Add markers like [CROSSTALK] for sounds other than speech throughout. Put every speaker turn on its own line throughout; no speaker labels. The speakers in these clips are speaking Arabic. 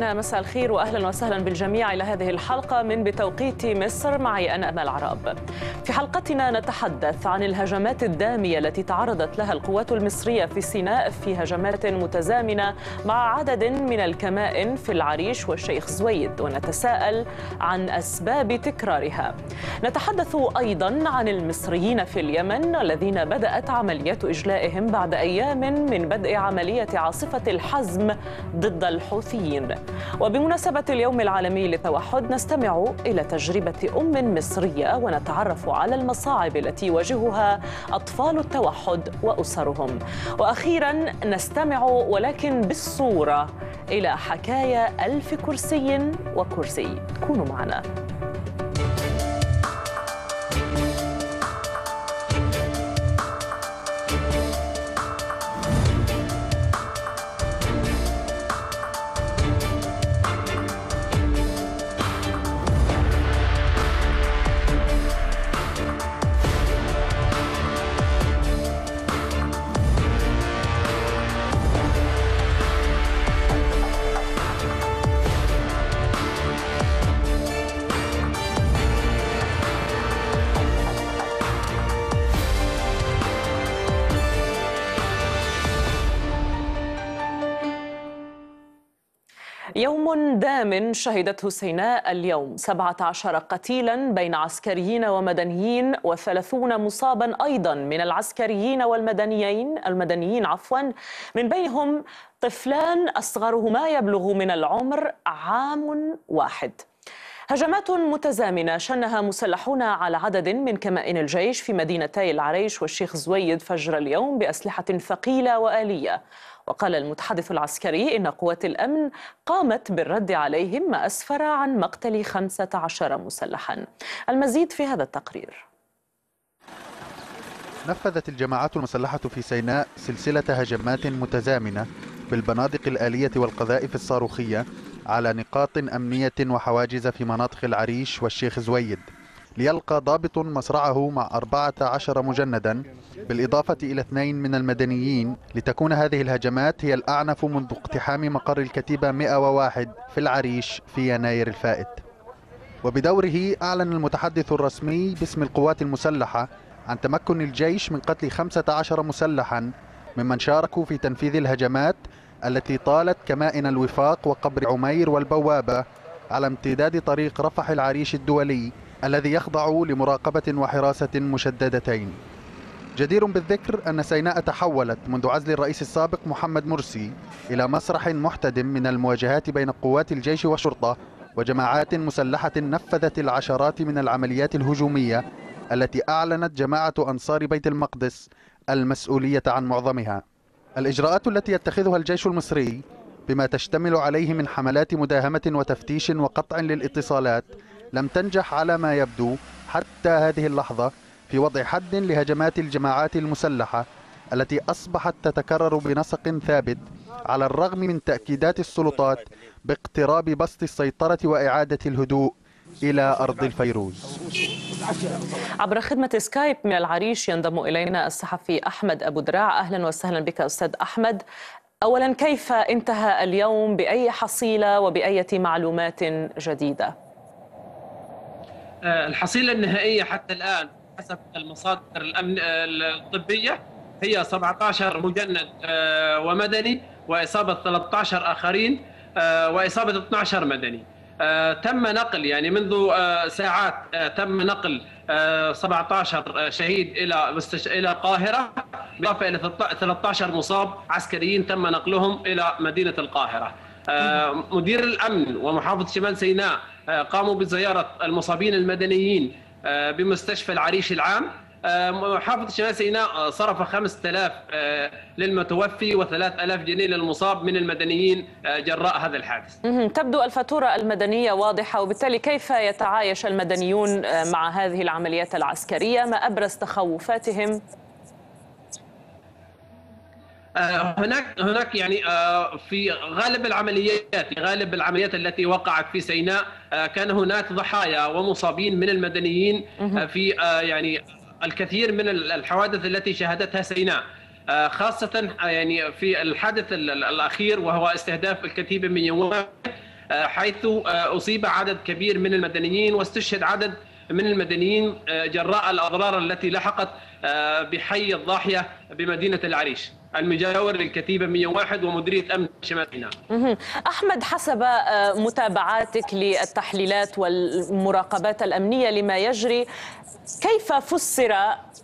مشاهدينا مساء الخير واهلا وسهلا بالجميع إلى هذه الحلقة من بتوقيت مصر معي أنا امل عرب. في حلقتنا نتحدث عن الهجمات الدامية التي تعرضت لها القوات المصرية في سيناء في هجمات متزامنة مع عدد من الكمائن في العريش والشيخ زويد ونتساءل عن أسباب تكرارها. نتحدث أيضا عن المصريين في اليمن الذين بدأت عمليات إجلائهم بعد أيام من بدء عملية عاصفة الحزم ضد الحوثيين وبمناسبة اليوم العالمي للتوحد نستمع إلى تجربة أم مصرية ونتعرف على المصاعب التي يواجهها أطفال التوحد وأسرهم. وأخيرا نستمع ولكن بالصورة إلى حكاية ألف كرسي وكرسي. كونوا معنا. يوم دام شهدته سيناء اليوم. 17 قتيلا بين عسكريين ومدنيين و30 مصابا أيضا من العسكريين والمدنيين المدنيين عفوا. من بينهم طفلان أصغرهما يبلغ من العمر عام واحد. هجمات متزامنة شنها مسلحون على عدد من كمائن الجيش في مدينتي العريش والشيخ زويد فجر اليوم بأسلحة ثقيلة وآلية. وقال المتحدث العسكري إن قوات الأمن قامت بالرد عليهم ما أسفر عن مقتل 15 مسلحا. المزيد في هذا التقرير.
نفذت الجماعات المسلحة في سيناء سلسلة هجمات متزامنة بالبنادق الآلية والقذائف الصاروخية على نقاط أمنية وحواجز في مناطق العريش والشيخ زويد. ليلقى ضابط مصرعه مع 14 مجندا بالإضافة إلى اثنين من المدنيين. لتكون هذه الهجمات هي الأعنف منذ اقتحام مقر الكتيبة 101 في العريش في يناير الفائت. وبدوره أعلن المتحدث الرسمي باسم القوات المسلحة عن تمكن الجيش من قتل 15 مسلحا ممن شاركوا في تنفيذ الهجمات التي طالت كمائن الوفاق وقبر عمير والبوابة على امتداد طريق رفح العريش الدولي. الذي يخضع لمراقبة وحراسة مشددتين. جدير بالذكر أن سيناء تحولت منذ عزل الرئيس السابق محمد مرسي إلى مسرح محتدم من المواجهات بين قوات الجيش والشرطة وجماعات مسلحة نفذت العشرات من العمليات الهجومية التي أعلنت جماعة أنصار بيت المقدس المسؤولية عن معظمها. الإجراءات التي يتخذها الجيش المصري بما تشتمل عليه من حملات مداهمة وتفتيش وقطع للاتصالات لم تنجح على ما يبدو حتى هذه اللحظة في وضع حد لهجمات الجماعات المسلحة التي أصبحت تتكرر بنسق ثابت على الرغم من تأكيدات السلطات باقتراب بسط السيطرة وإعادة الهدوء إلى أرض الفيروز.
عبر خدمة سكايب من العريش ينضم إلينا الصحفي أحمد أبو دراع. أهلا وسهلا بك أستاذ أحمد. أولا كيف انتهى اليوم؟ بأي حصيلة وبأية معلومات جديدة؟
الحصيلة النهائية حتى الآن حسب المصادر الأمن الطبية هي 17 مجند ومدني وإصابة 13 آخرين وإصابة 12 مدني تم نقل يعني منذ ساعات تم نقل 17 شهيد إلى. إلى القاهرة بالإضافة إلى 13 مصاب عسكريين تم نقلهم إلى مدينة القاهرة. مدير الأمن ومحافظه شمال سيناء قاموا بزيارة المصابين المدنيين بمستشفى العريش العام محافظة شمال سيناء صرف 5000 للمتوفي و3000 جنيه للمصاب من المدنيين جراء هذا الحادث.
تبدو الفاتورة المدنية واضحة وبالتالي كيف يتعايش المدنيون مع هذه العمليات العسكرية؟ ما أبرز تخوفاتهم؟
هناك هناك يعني في غالب العمليات في غالب العمليات التي وقعت في سيناء كان هناك ضحايا ومصابين من المدنيين في يعني الكثير من الحوادث التي شهدتها سيناء. خاصة يعني في الحدث الأخير وهو استهداف الكتيبة من يوم حيث أصيب عدد كبير من المدنيين واستشهد عدد من المدنيين جراء الأضرار التي لحقت بحي الضاحية بمدينة العريش. المجاور للكتيبة 101 ومديرية أمن شمال سيناء
أحمد حسب متابعاتك للتحليلات والمراقبات الأمنية لما يجري كيف فسر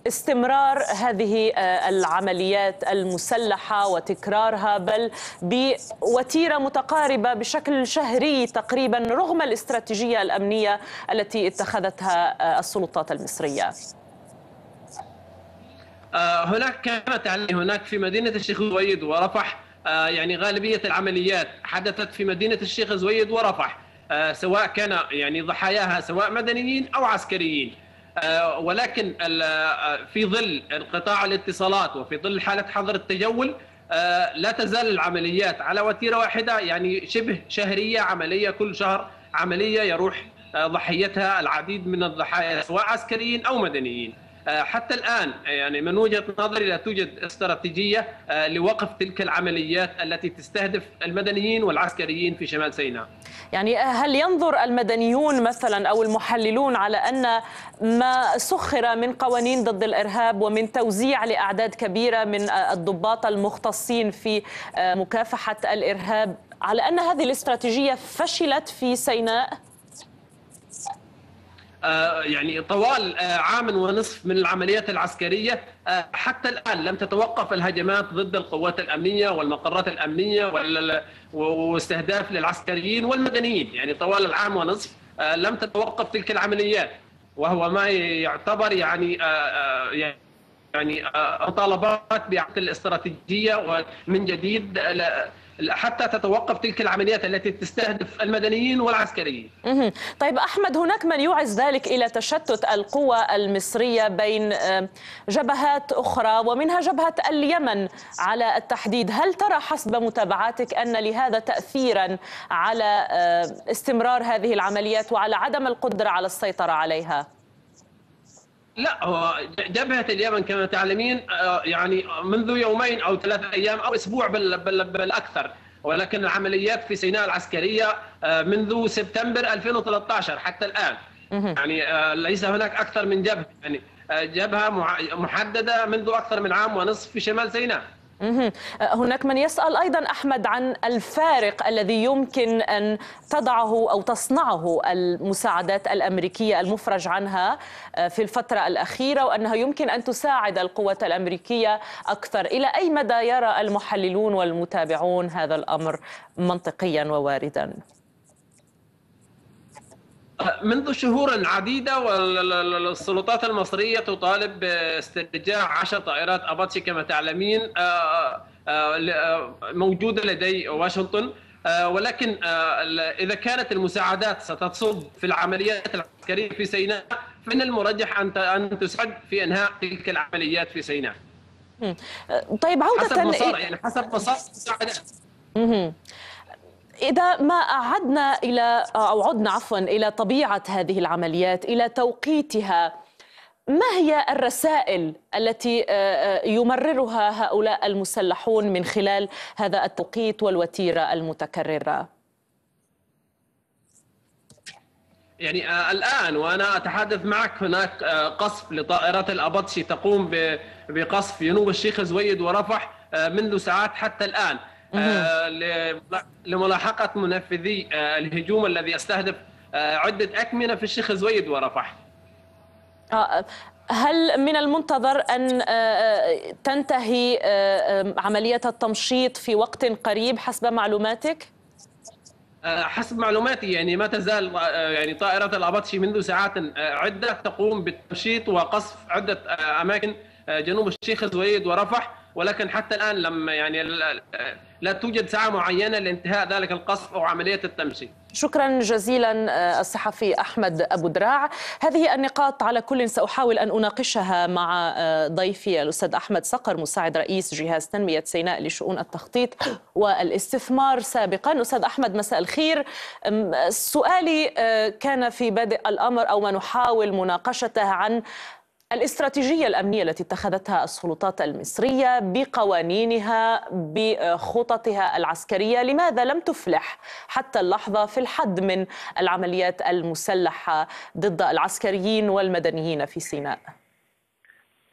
استمرار هذه آه، العمليات المسلحة وتكرارها؟ بل بوتيرة متقاربة بشكل شهري تقريبا رغم الاستراتيجية الأمنية التي اتخذتها آه، السلطات المصرية.
آه، هناك كانت يعني هناك في مدينة الشيخ زويد ورفح يعني غالبية العمليات حدثت في مدينة الشيخ زويد ورفح سواء كان يعني ضحاياها سواء مدنيين أو عسكريين. آه، ولكن آه، في ظل انقطاع الاتصالات وفي ظل حالة حظر التجول آه، لا تزال العمليات على وتيرة واحدة يعني شبه شهرية عملية كل شهر عملية يروح ضحيتها العديد من الضحايا سواء عسكريين أو مدنيين حتى الآن يعني من وجهة نظري لا توجد استراتيجية لوقف تلك العمليات التي تستهدف المدنيين والعسكريين في شمال سيناء
يعني هل ينظر المدنيون مثلا أو المحللون على أن ما سخر من قوانين ضد الإرهاب ومن توزيع لأعداد كبيرة من الضباط المختصين في مكافحة الإرهاب على أن هذه الاستراتيجية فشلت في سيناء؟
آه، يعني طوال آه، عام ونصف من العمليات العسكرية آه، حتى الآن لم تتوقف الهجمات ضد القوات الأمنية والمقرات الأمنية واستهداف للعسكريين والمدنيين. يعني طوال العام ونصف لم تتوقف تلك العمليات. وهو ما يعتبر يعني يعني مطالبات باعاده الاستراتيجية ومن جديد حتى تتوقف تلك العمليات التي تستهدف المدنيين والعسكريين.
طيب أحمد هناك من يعز ذلك إلى تشتت القوى المصرية بين آه، جبهات أخرى ومنها جبهة اليمن على التحديد. هل ترى حسب متابعاتك أن لهذا تأثيرا على آه، استمرار هذه العمليات وعلى عدم القدرة على السيطرة عليها؟
لا هو جبهة اليمن كما تعلمين آه، يعني منذ يومين أو ثلاثة أيام أو أسبوع بالأكثر. ولكن العمليات في سيناء العسكرية آه، منذ سبتمبر 2013 حتى الآن. يعني آه، ليس هناك أكثر من جبهة. يعني جبهة محددة منذ أكثر من عام ونصف في شمال سيناء.
هناك من يسأل أيضا أحمد عن الفارق الذي يمكن أن تضعه أو تصنعه المساعدات الأمريكية المفرج عنها آه، في الفترة الأخيرة وأنها يمكن أن تساعد القوات الأمريكية أكثر إلى أي مدى يرى المحللون والمتابعون هذا الأمر منطقيا وواردا؟
منذ شهور عديدة والسلطات المصرية تطالب باسترجاع عشر طائرات أباتشي كما تعلمين آه، آه، آه، موجودة لدي واشنطن. ولكن إذا كانت المساعدات ستصب في العمليات العسكرية في سيناء من المرجح أن تسعد في إنهاء تلك العمليات في سيناء.
طيب عودة
حسب مسار يعني حسب مسار المساعدات.
إذا ما أعدنا إلى أو عدنا عفوا إلى طبيعة هذه العمليات إلى توقيتها ما هي الرسائل التي آه، آه، يمررها هؤلاء المسلحون من خلال هذا التوقيت والوتيرة المتكررة؟
يعني آه الآن وأنا أتحدث معك هناك قصف لطائرات الأبطشي تقوم بقصف جنوب الشيخ زويد ورفح منذ ساعات حتى الآن آه، لملاحقة منفذي آه، الهجوم الذي يستهدف آه، عدة أكمنة في الشيخ زويد ورفح
هل من المنتظر أن تنتهي عملية التمشيط في وقت قريب حسب معلوماتك؟
حسب معلوماتي يعني ما تزال يعني طائرة الأبطشي منذ ساعات عدة تقوم بالتمشيط وقصف عدة أماكن جنوب الشيخ زويد ورفح ولكن حتى الآن لم يعني لا توجد ساعة معينة لانتهاء ذلك القصف أو عملية التمشي.
شكرا جزيلا آه، الصحفي أحمد أبو دراع، هذه النقاط على كل سأحاول أن أناقشها مع آه، ضيفي الأستاذ أحمد صقر مساعد رئيس جهاز تنمية سيناء لشؤون التخطيط والاستثمار سابقا، أستاذ أحمد مساء الخير. سؤالي آه، كان في بدء الأمر أو ما نحاول مناقشته عن الاستراتيجية الأمنية التي اتخذتها السلطات المصرية بقوانينها بخططها العسكرية لماذا لم تفلح حتى اللحظة في الحد من العمليات المسلحة ضد العسكريين والمدنيين في سيناء؟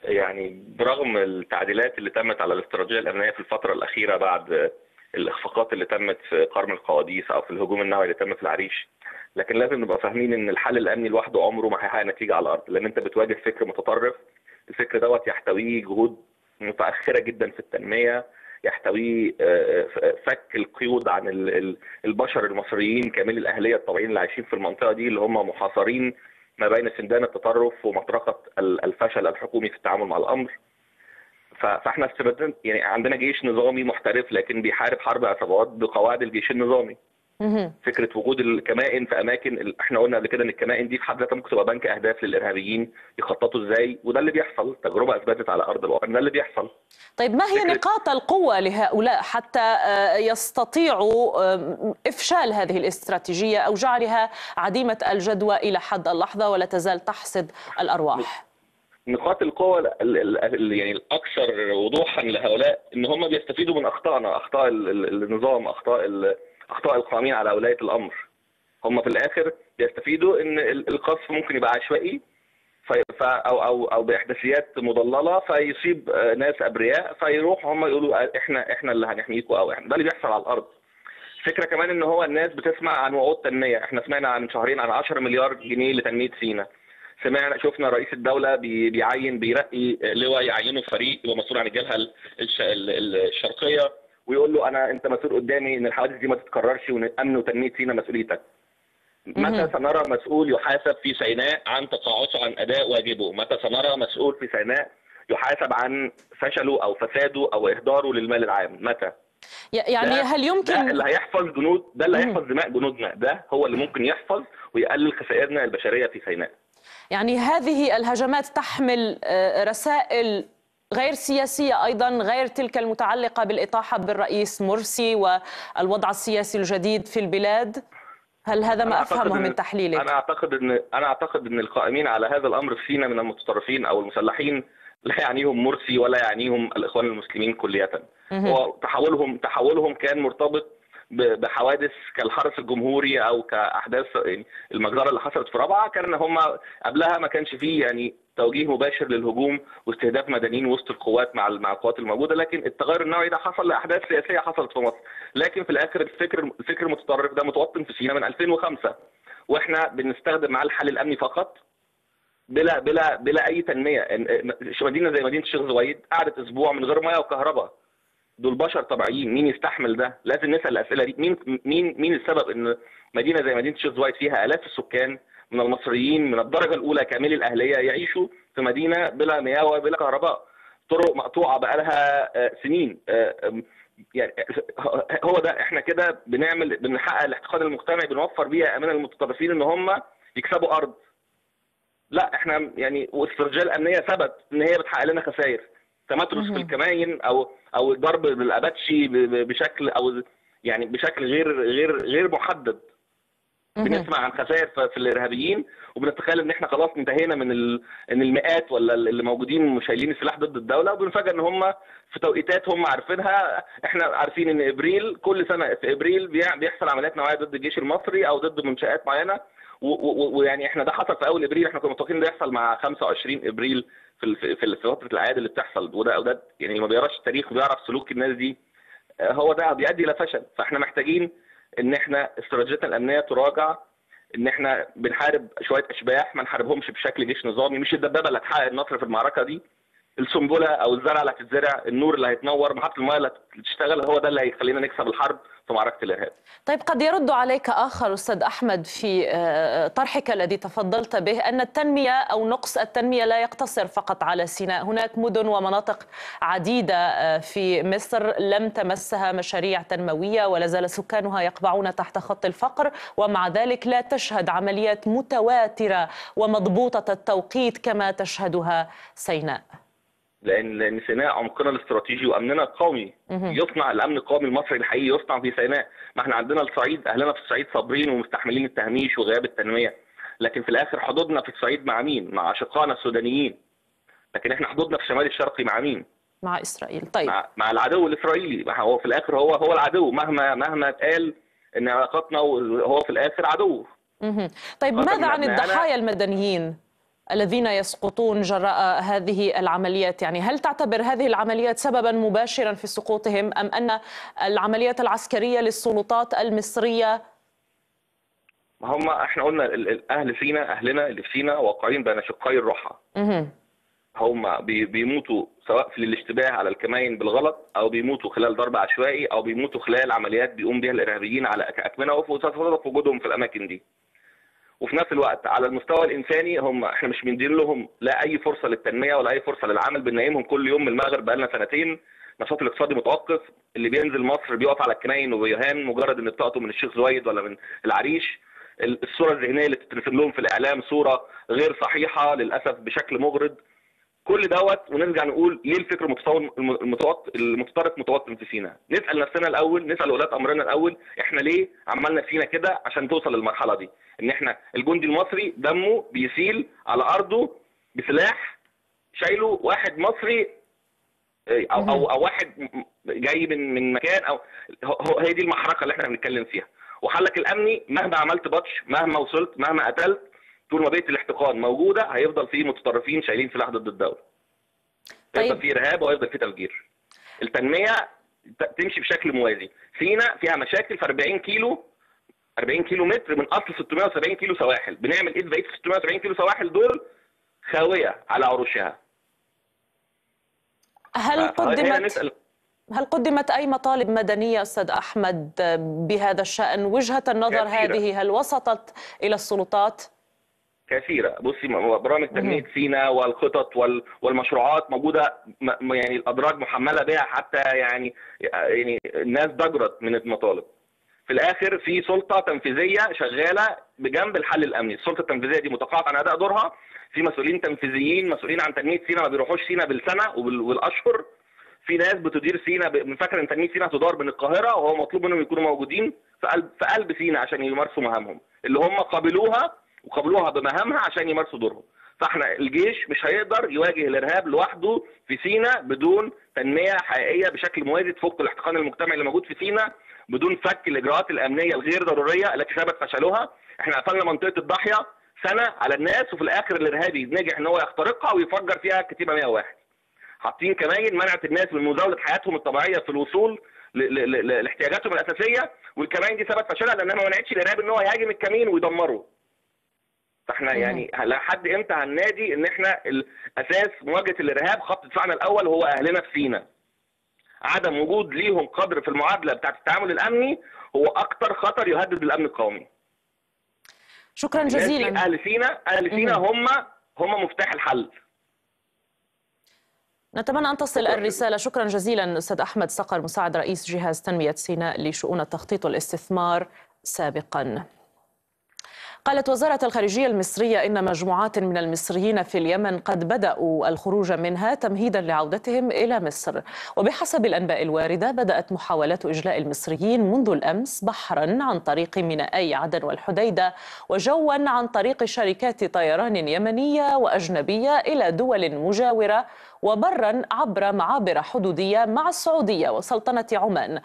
يعني برغم التعديلات اللي تمت على الاستراتيجية الأمنية في الفترة الأخيرة بعد الإخفاقات اللي تمت في قرم القواديس أو في الهجوم النووي اللي تم في العريش لكن لازم نبقى فاهمين إن الحل الأمني لوحده عمره ما هيحقق نتيجة على الأرض. لأن أنت بتواجه فكر متطرف. الفكر دوت يحتويه جهود متأخرة جدا في التنمية يحتويه فك القيود عن البشر المصريين كامل الأهلية الطبيعيين اللي عايشين في المنطقة دي اللي هم محاصرين ما بين سندان التطرف ومطرقة الفشل الحكومي في التعامل مع الأمر. فإحنا يعني عندنا جيش نظامي محترف لكن بيحارب حرب عصابات بقواعد الجيش النظامي. فكرة وجود الكمائن في أماكن إحنا قلنا قبل كده إن الكمائن دي في حد ذاتها ممكن تبقى بنك أهداف للإرهابيين يخططوا إزاي وده اللي بيحصل. تجربة أثبتت على أرض الواقع ده اللي بيحصل.
طيب ما هي نقاط القوة لهؤلاء حتى يستطيعوا إفشال هذه الاستراتيجية أو جعلها عديمة الجدوى إلى حد اللحظة ولا تزال تحصد الأرواح؟
نقاط القوة يعني الأكثر وضوحا لهؤلاء إن هم بيستفيدوا من أخطائنا، أخطاء النظام، أخطاء أخطاء القائمين على ولاية الأمر. هم في الآخر بيستفيدوا إن القصف ممكن يبقى عشوائي أو أو أو بإحداثيات مضللة فيصيب ناس أبرياء فيروحوا هم يقولوا إحنا إحنا اللي هنحميكم أو إحنا ده اللي بيحصل على الأرض. الفكرة كمان إن هو الناس بتسمع عن وعود تنمية. إحنا سمعنا عن شهرين عن 10 مليار جنيه لتنمية سينا. سمعنا شفنا رئيس الدولة بيعين بيرقي لواء يعينه فريق يبقى مسؤول عن الجبهة الشرقية. ويقول له أنا أنت مسؤول قدامي إن الحوادث دي ما تتكررش وإن امن وتنميه سينا مسؤوليتك. متى سنرى مسؤول يحاسب في سيناء عن تقاعسه عن أداء واجبه؟ متى سنرى مسؤول في سيناء يحاسب عن فشله أو فساده أو إهداره للمال العام؟ متى؟
يعني هل يمكن
ده اللي هيحفظ جنود ده اللي هيحفظ دماء جنودنا ده هو اللي ممكن يحفظ ويقلل خسائرنا البشرية في سيناء.
يعني هذه الهجمات تحمل رسائل غير سياسية أيضا غير تلك المتعلقة بالإطاحة بالرئيس مرسي والوضع السياسي الجديد في البلاد. هل هذا ما أفهمه من تحليلك؟
أنا أعتقد أن أنا أعتقد أن القائمين على هذا الأمر في سينا من المتطرفين أو المسلحين. [LAUGHS] لا يعنيهم مرسي ولا يعنيهم الإخوان المسلمين كلية وتحولهم تحولهم كان مرتبط بحوادث كالحرس الجمهوري أو كأحداث يعني المجزرة اللي حصلت في رابعة كان هم قبلها ما كانش فيه يعني توجيه مباشر للهجوم واستهداف مدنيين وسط القوات مع مع القوات الموجودة لكن التغير النوعي ده حصل لأحداث سياسية حصلت في مصر. لكن في الآخر الفكر الفكر المتطرف ده متوطن في سينا من 2005 وإحنا بنستخدم معاه الحل الأمني فقط بلا بلا بلا أي تنمية. مدينة زي مدينة الشيخ زويد قعدت أسبوع من غير ميه وكهرباء. دول بشر طبيعيين مين يستحمل ده؟ لازم نسأل الأسئلة دي. مين مين مين السبب إن مدينة زي مدينة الشيخ زويد فيها آلاف السكان من المصريين من الدرجة الأولى كامل الأهلية يعيشوا في مدينة بلا مياه وبلا كهرباء؟ طرق مقطوعة بقى لها سنين. يعني هو ده. إحنا كده بنعمل بنحقق الاحتقان المجتمعي بنوفر بيها أمان المتطرفين إن هم يكسبوا أرض. لا إحنا يعني واسترجاع الامنيه ثبت إن هي بتحقق لنا خسائر. تمترس في الكماين أو أو الضرب بالاباتشي بشكل أو يعني بشكل غير غير غير محدد. بنسمع عن خسائر في الإرهابيين وبنتخيل إن إحنا خلاص انتهينا من ان المئات ولا اللي موجودين شايلين السلاح ضد الدولة وبنفاجئ إن هم في توقيتات هم عارفينها. إحنا عارفين إن إبريل كل سنة في إبريل بيحصل عمليات نوعية ضد الجيش المصري أو ضد منشآت معينة. ويعني إحنا ده حصل في أول إبريل. إحنا كنا متوقعين ده يحصل مع 25 إبريل. في في فترة الاعياد اللي بتحصل. وده وده يعني ما بيقراش التاريخ وبيعرف سلوك الناس دي. هو ده بيؤدي إلى فشل. فإحنا محتاجين إن إحنا استراتيجيتنا الأمنية تراجع إن إحنا بنحارب شوية أشباح ما نحاربهمش بشكل جيش نظامي. مش الدبابة اللي هتحقق النصر في المعركة دي. السنبلة أو الزرع اللي هتتزرع النور اللي هيتنور محطة الماء اللي تشتغل هو ده اللي هيخلينا نكسب الحرب في معركة الإرهاب.
طيب قد يرد عليك آخر أستاذ أحمد في طرحك الذي تفضلت به أن التنمية أو نقص التنمية لا يقتصر فقط على سيناء، هناك مدن ومناطق عديدة في مصر لم تمسها مشاريع تنموية ولا زال سكانها يقبعون تحت خط الفقر ومع ذلك لا تشهد عمليات متواترة ومضبوطة التوقيت كما تشهدها سيناء.
لأن لأن سيناء عمقنا الاستراتيجي وأمننا القومي. يصنع الأمن القومي المصري الحقيقي يصنع في سيناء. ما إحنا عندنا الصعيد أهلنا في الصعيد صابرين ومستحملين التهميش وغياب التنمية. لكن في الآخر حدودنا في الصعيد مع مين؟ مع اشقائنا السودانيين. لكن إحنا حدودنا في الشمال الشرقي مع مين؟
مع إسرائيل. طيب.
مع, مع العدو الإسرائيلي. ما هو في الآخر هو هو العدو. مهما مهما اتقال إن علاقاتنا هو في الآخر عدو.
طيب ماذا عن الضحايا المدنيين؟ الذين يسقطون جراء هذه العمليات يعني هل تعتبر هذه العمليات سببا مباشرا في سقوطهم أم أن العمليات العسكرية للسلطات المصرية
هم إحنا قلنا ال- ال- أهل سينا أهلنا اللي في سينا واقعين بين شقي الرحى. هم بي- بيموتوا سواء في الاشتباه على الكمائن بالغلط أو بيموتوا خلال ضرب عشوائي أو بيموتوا خلال عمليات بيقوم بها الإرهابيين على اكمنه وتصرف وجودهم في الأماكن دي. وفي نفس الوقت على المستوى الإنساني هم إحنا مش بندين لهم لا أي فرصة للتنمية ولا أي فرصة للعمل بننيمهم كل يوم من المغرب بقالنا سنتين. النشاط الاقتصادي متوقف اللي بينزل مصر بيقف على الكناين وبيهان مجرد إن بطاقته من الشيخ زويد ولا من العريش. ال- الصورة الذهنية اللي بتترسم لهم في الإعلام صورة غير صحيحة للأسف بشكل مغرض. كل دوت ونرجع نقول ليه الفكر المتطور المتوط- المتطرف متوطن في سينا. نسأل نفسنا الأول نسأل ولاة أمرنا الأول إحنا ليه عملنا في سينا كده عشان توصل للمرحلة دي؟ إن إحنا الجندي المصري دمه بيسيل على أرضه بسلاح شايله واحد مصري أو أو أو واحد م- م- جاي من من مكان أو هي دي المحركة اللي إحنا بنتكلم فيها. وحلك الأمني مهما عملت بطش مهما وصلت مهما قتلت طول ما بيئه الاحتقان موجودة هيفضل في متطرفين شايلين سلاح ضد الدولة.
طيب.
هيفضل في إرهاب وهيفضل في تفجير. التنمية تمشي بشكل موازي. سينا فيها مشاكل في 40 كيلو 40 كيلو متر من أصل 670 كيلو سواحل. بنعمل إيه؟ في بقيه 670 كيلو سواحل دول خاوية على عروشها.
هل قدمت هل قدمت أي مطالب مدنية أستاذ أحمد بهذا الشأن؟ وجهة النظر
كثيرة.
هذه هل وصلت إلى السلطات؟
كثيرة. بصي برامج تنمية سينا والخطط وال- والمشروعات موجودة م- م- يعني الأدراج محملة بها حتى يعني يعني الناس ضجرت من المطالب. في الآخر في سلطة تنفيذية شغالة بجنب الحل الأمني. السلطة التنفيذية دي متقاعدة عن أداء دورها. في مسؤولين تنفيذيين مسؤولين عن تنمية سينا ما بيروحوش سينا بالسنة وبال- والأشهر. في ناس بتدير سينا ب- من فاكر إن تنميه سينا هتدار من القاهرة وهو مطلوب منهم يكونوا موجودين في قلب في قلب سينا عشان يمارسوا مهامهم. اللي هم قابلوها وقابلوها بمهامها عشان يمارسوا دورهم. فاحنا الجيش مش هيقدر يواجه الارهاب لوحده في سينا بدون تنمية حقيقية بشكل موازي تفك الاحتقان المجتمعي اللي موجود في سينا بدون فك الإجراءات الأمنية الغير ضرورية التي ثبت فشلها إحنا قفلنا منطقة الضاحية سنة على الناس وفي الآخر الإرهابي نجح إن هو يخترقها ويفجر فيها كتيبة 101 حاطين كمائن منعت الناس من مزاولة حياتهم الطبيعية في الوصول لاحتياجاتهم الأساسية والكمائن دي ثبت فشلها لأنها ما منعتش الإرهاب إن هو يهاجم الكمين ويدمره. فاحنا. يعني لحد إمتى هننادي ان إحنا الاساس مواجهة الإرهاب خط دفاعنا الأول هو أهلنا في سينا. عدم وجود ليهم قدر في المعادلة بتاعه التعامل الأمني هو أكتر خطر يهدد الأمن القومي.
شكرا جزيلا
أهل سينا أهل سينا هم هم مفتاح الحل.
نتمنى أن تصل الرسالة شكرا جزيلا أستاذ أحمد صقر مساعد رئيس جهاز تنمية سيناء لشؤون التخطيط والاستثمار سابقا قالت وزارة الخارجية المصرية إن مجموعات من المصريين في اليمن قد بدأوا الخروج منها تمهيدا لعودتهم إلى مصر. وبحسب الأنباء الواردة بدأت محاولات إجلاء المصريين منذ الأمس بحرا عن طريق مينائي عدن والحديدة وجوا عن طريق شركات طيران يمنية وأجنبية إلى دول مجاورة وبرا عبر معابر حدودية مع السعودية وسلطنة عمان.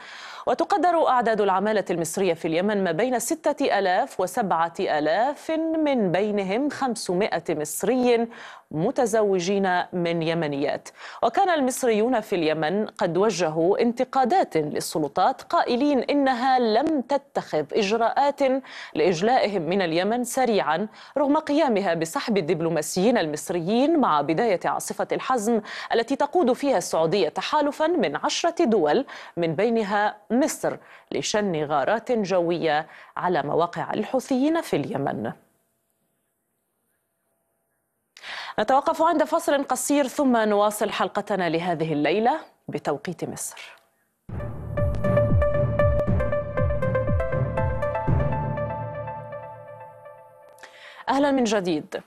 وتقدر أعداد العمالة المصرية في اليمن ما بين ستة ألاف وسبعة ألاف من بينهم خمسمائة مصري متزوجين من يمنيات. وكان المصريون في اليمن قد وجهوا انتقادات للسلطات قائلين إنها لم تتخذ إجراءات لإجلائهم من اليمن سريعا رغم قيامها بسحب الدبلوماسيين المصريين مع بداية عاصفة الحزم التي تقود فيها السعودية تحالفا من عشرة دول من بينها مصر لشن غارات جوية على مواقع الحوثيين في اليمن. نتوقف عند فصل قصير ثم نواصل حلقتنا لهذه الليلة بتوقيت مصر. أهلا من جديد.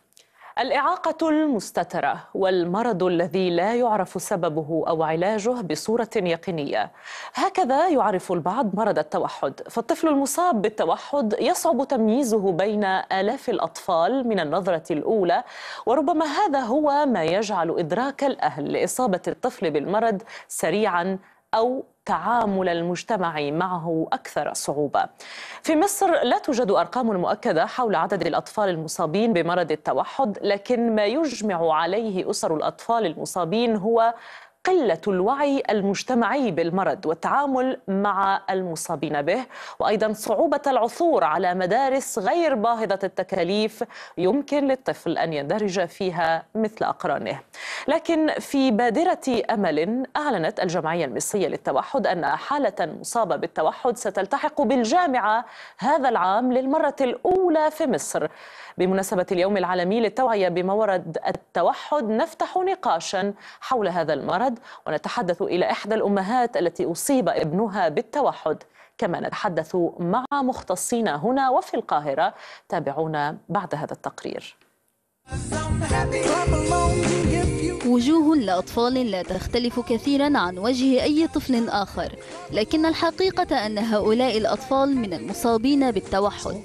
الإعاقة المستترة والمرض الذي لا يعرف سببه أو علاجه بصورة يقينية. هكذا يعرف البعض مرض التوحد. فالطفل المصاب بالتوحد يصعب تمييزه بين آلاف الأطفال من النظرة الأولى وربما هذا هو ما يجعل إدراك الأهل لإصابة الطفل بالمرض سريعا أو تعامل المجتمع معه أكثر صعوبة. في مصر لا توجد أرقام مؤكدة حول عدد الأطفال المصابين بمرض التوحد لكن ما يجمع عليه أسر الأطفال المصابين هو قلة الوعي المجتمعي بالمرض والتعامل مع المصابين به وأيضا صعوبة العثور على مدارس غير باهظة التكاليف يمكن للطفل أن يندرج فيها مثل أقرانه. لكن في بادرة أمل أعلنت الجمعية المصرية للتوحد أن حالة مصابة بالتوحد ستلتحق بالجامعة هذا العام للمرة الأولى في مصر. بمناسبة اليوم العالمي للتوعية بمورد التوحد نفتح نقاشا حول هذا المرض ونتحدث إلى إحدى الأمهات التي أصيب ابنها بالتوحد. كما نتحدث مع مختصين هنا وفي القاهرة تابعونا بعد هذا التقرير.
وجوه لأطفال لا تختلف كثيرا عن وجه أي طفل آخر لكن الحقيقة أن هؤلاء الأطفال من المصابين بالتوحد.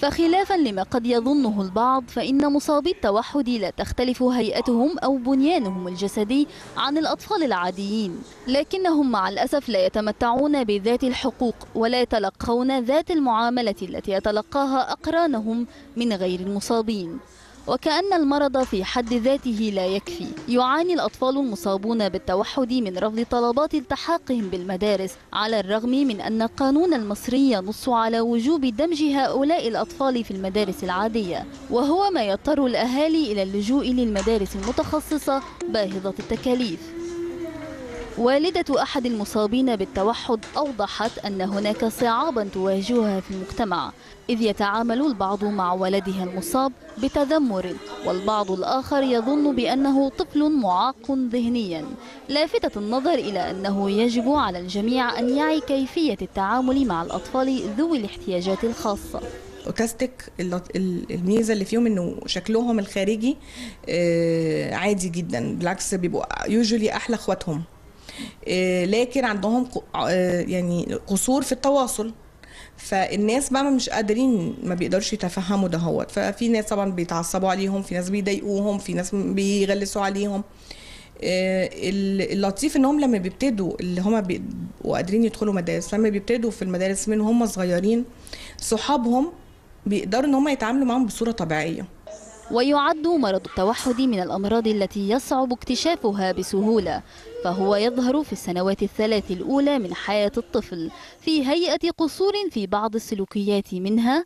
فخلافا لما قد يظنه البعض فإن مصابي التوحد لا تختلف هيئتهم أو بنيانهم الجسدي عن الأطفال العاديين. لكنهم مع الأسف لا يتمتعون بذات الحقوق ولا يتلقون ذات المعاملة التي يتلقاها أقرانهم من غير المصابين. وكأن المرض في حد ذاته لا يكفي. يعاني الأطفال المصابون بالتوحد من رفض طلبات التحاقهم بالمدارس على الرغم من أن القانون المصري ينص على وجوب دمج هؤلاء الأطفال في المدارس العادية. وهو ما يضطر الأهالي إلى اللجوء للمدارس المتخصصة باهظة التكاليف. والدة أحد المصابين بالتوحد أوضحت أن هناك صعابا تواجهها في المجتمع إذ يتعامل البعض مع ولدها المصاب بتذمر والبعض الآخر يظن بأنه طفل معاق ذهنيا. لافتة النظر إلى أنه يجب على الجميع أن يعي كيفية التعامل مع الأطفال ذوي الاحتياجات الخاصة.
اوتستيك الميزة اللي فيهم إنه شكلهم الخارجي آه، عادي جدا بالعكس بيبقوا يوجولي أحلى أخواتهم. لكن عندهم آه، يعني قصور في التواصل. فالناس بقى مش قادرين ما بيقدرش يتفهموا دهوت ففي ناس طبعا بيتعصبوا عليهم في ناس بيضايقوهم في ناس بيغلسوا عليهم. آه، اللطيف انهم لما بيبتدوا اللي هم بيبقوا قادرين يدخلوا مدارس لما بيبتدوا في المدارس من هم صغيرين صحابهم بيقدروا إن هم يتعاملوا معاهم بصورة طبيعية.
ويعد مرض التوحد من الأمراض التي يصعب اكتشافها بسهولة فهو يظهر في السنوات الثلاث الأولى من حياة الطفل في هيئة قصور في بعض السلوكيات منها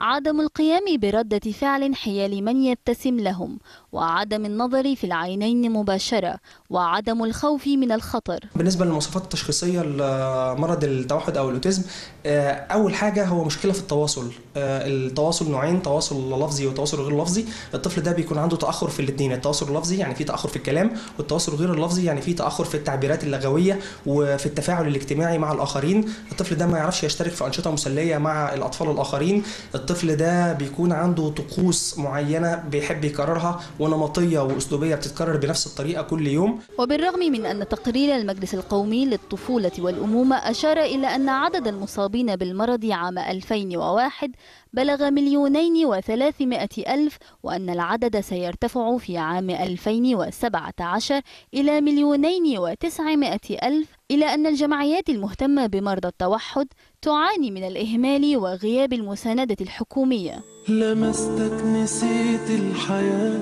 عدم القيام بردة فعل حيال من يبتسم لهم وعدم النظر في العينين مباشرة وعدم الخوف من الخطر.
بالنسبة للمواصفات التشخيصية لمرض التوحد أو الأوتيزم آه، أول حاجة هو مشكلة في التواصل. آه، التواصل نوعين تواصل لفظي وتواصل غير لفظي. الطفل ده بيكون عنده تأخر في الاثنين التواصل اللفظي يعني في تأخر في الكلام والتواصل غير اللفظي يعني في تأخر في التعبيرات اللغوية وفي التفاعل الاجتماعي مع الآخرين. الطفل ده ما يعرفش يشترك في أنشطة مسلية مع الأطفال الآخرين. الطفل ده بيكون عنده طقوس معينة بيحب يكررها ونمطية وأسلوبية بتتكرر بنفس الطريقة كل يوم.
وبالرغم من أن تقرير المجلس القومي للطفولة والأمومة أشار إلى أن عدد المصابين بالمرض عام 2001 بلغ مليونين وثلاثمائة ألف وأن العدد سيرتفع في عام 2017 إلى مليونين وتسعمائة ألف إلى أن الجمعيات المهتمة بمرضى التوحد تعاني من الإهمال وغياب المساندة الحكومية. لمستك نسيت الحياة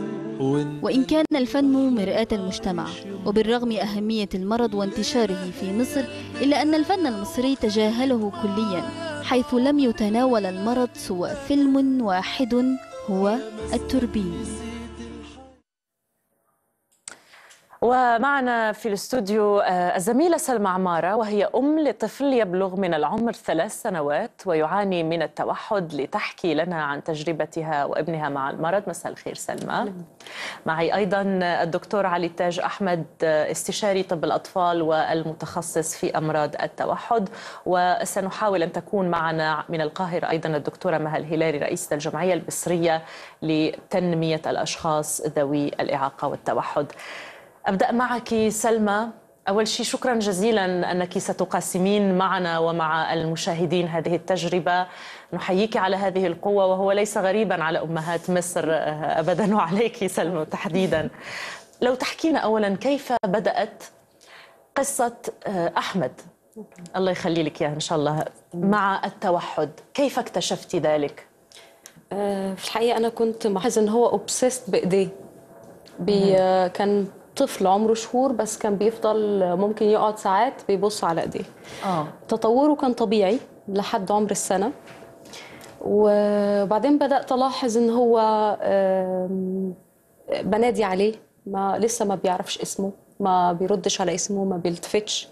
وإن كان الفن مرآة المجتمع وبالرغم أهمية المرض وانتشاره في مصر إلا أن الفن المصري تجاهله كلياً حيث لم يتناول المرض سوى فيلم واحد هو التوربين.
ومعنا في الاستوديو آه، الزميلة سلمى عمارة وهي أم لطفل يبلغ من العمر ثلاث سنوات ويعاني من التوحد لتحكي لنا عن تجربتها وابنها مع المرض. مساء الخير سلمى. معي أيضا الدكتور علي تاج أحمد آه، استشاري طب الأطفال والمتخصص في أمراض التوحد. وسنحاول أن تكون معنا من القاهرة أيضا الدكتورة مها الهلالي رئيسة الجمعية المصرية لتنمية الأشخاص ذوي الإعاقة والتوحد. أبدأ معك سلمى. أول شيء شكرا جزيلا أنك ستقاسمين معنا ومع المشاهدين هذه التجربة. نحييك على هذه القوة وهو ليس غريبا على أمهات مصر أبدا [LAUGHS] وعليك سلمى تحديدا. لو تحكينا أولا كيف بدأت قصة أحمد. الله يخلي لك إياه إن شاء الله. مع التوحد كيف اكتشفتي ذلك؟
آه، في الحقيقة أنا كنت ملاحظ إن هو أوبسيست بإيديه. بي كان طفل عمره شهور بس كان بيفضل ممكن يقعد ساعات بيبص على إيديه.
آه.
تطوره كان طبيعي لحد عمر السنة. وبعدين بدأت ألاحظ إن هو بنادي عليه ما لسه ما بيعرفش اسمه ما بيردش على اسمه ما بيلتفتش.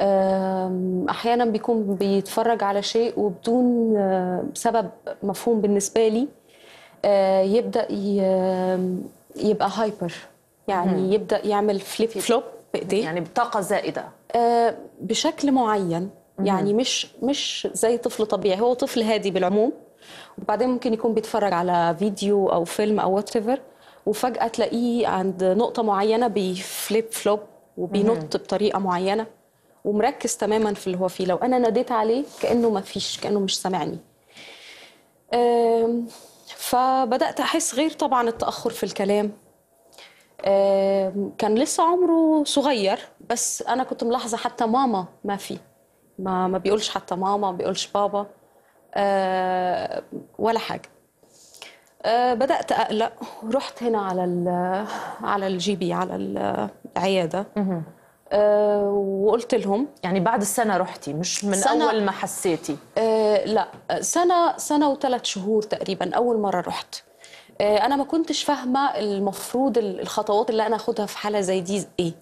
آم، أحيانا بيكون بيتفرج على شيء وبدون آه، سبب مفهوم بالنسبة لي آه، يبدأ ي- يبقى hyper يعني يبدأ يعمل flip flop بإيديه
يعني بطاقة زائدة.
آه، بشكل معين. يعني مش مش زي طفل طبيعي. هو طفل هادي بالعموم. وبعدين ممكن يكون بيتفرج على فيديو أو فيلم أو وات وفجأة تلاقيه عند نقطة معينة بي flip flop وبينط بطريقة معينة ومركز تماما في اللي هو فيه. لو أنا ناديت عليه كأنه ما فيش كأنه مش سامعني. آم، فبدأت أحس غير طبعا التأخر في الكلام. كان لسه عمره صغير بس أنا كنت ملاحظة حتى ماما ما في. ما ما بيقولش حتى ماما ما بيقولش بابا آه، ولا حاجة. آه، بدأت اقلق ورحت هنا على ال- على الجي بي على العياده آه، وقلت لهم
يعني بعد السنة رحتي مش من
سنة-
أول ما حسيتي؟
لا سنة سنة وثلاث شهور تقريبا أول مرة رحت. آه أنا ما كنتش فاهمة المفروض ال- الخطوات اللي أنا أخدها في حالة زي دي إيه.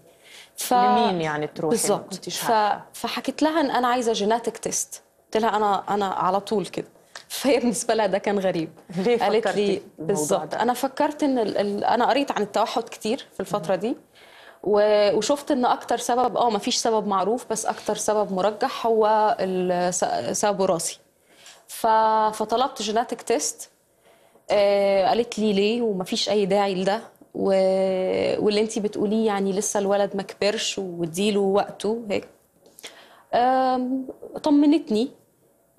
ف...
لمين يعني تروحي
بالظبط. ف... فحكيت لها إن أنا عايزة genetic test قلت لها أنا أنا على طول كده. [LAUGHS] فهي بالنسبة لها ده كان غريب. [LAUGHS]
ليه
قالت لي بالظبط؟ أنا فكرت إن ال... ال... أنا قريت عن التوحد كتير في الفترة دي و- وشفت إن أكتر سبب آه ما فيش سبب معروف بس أكتر سبب مرجح هو الس- سبب وراثي ف... فطلبت genetic test قالت لي ليه وما فيش أي داعي لده و... واللي انت بتقوليه يعني لسه الولد ما كبرش واديله وقته هيك. طمنتني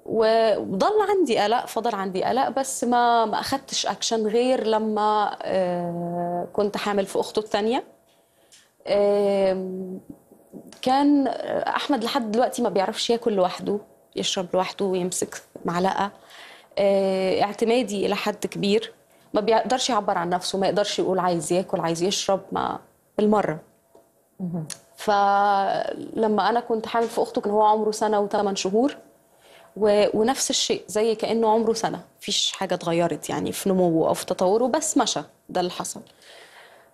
وضل عندي قلق فضل عندي قلق بس ما ما أخدتش اكشن غير لما آه، كنت حامل في أخته الثانية. كان أحمد لحد دلوقتي ما بيعرفش ياكل لوحده يشرب لوحده ويمسك معلقة. آه، اعتمادي إلى حد كبير. ما بيقدرش يعبر عن نفسه ما يقدرش يقول عايز ياكل عايز يشرب ما بالمرة. فلما أنا كنت حامل في أخته كان هو عمره سنة وثمان شهور و... ونفس الشيء زي كأنه عمره سنة. مفيش حاجة اتغيرت يعني في نموه أو في تطوره بس مشى. ده اللي حصل.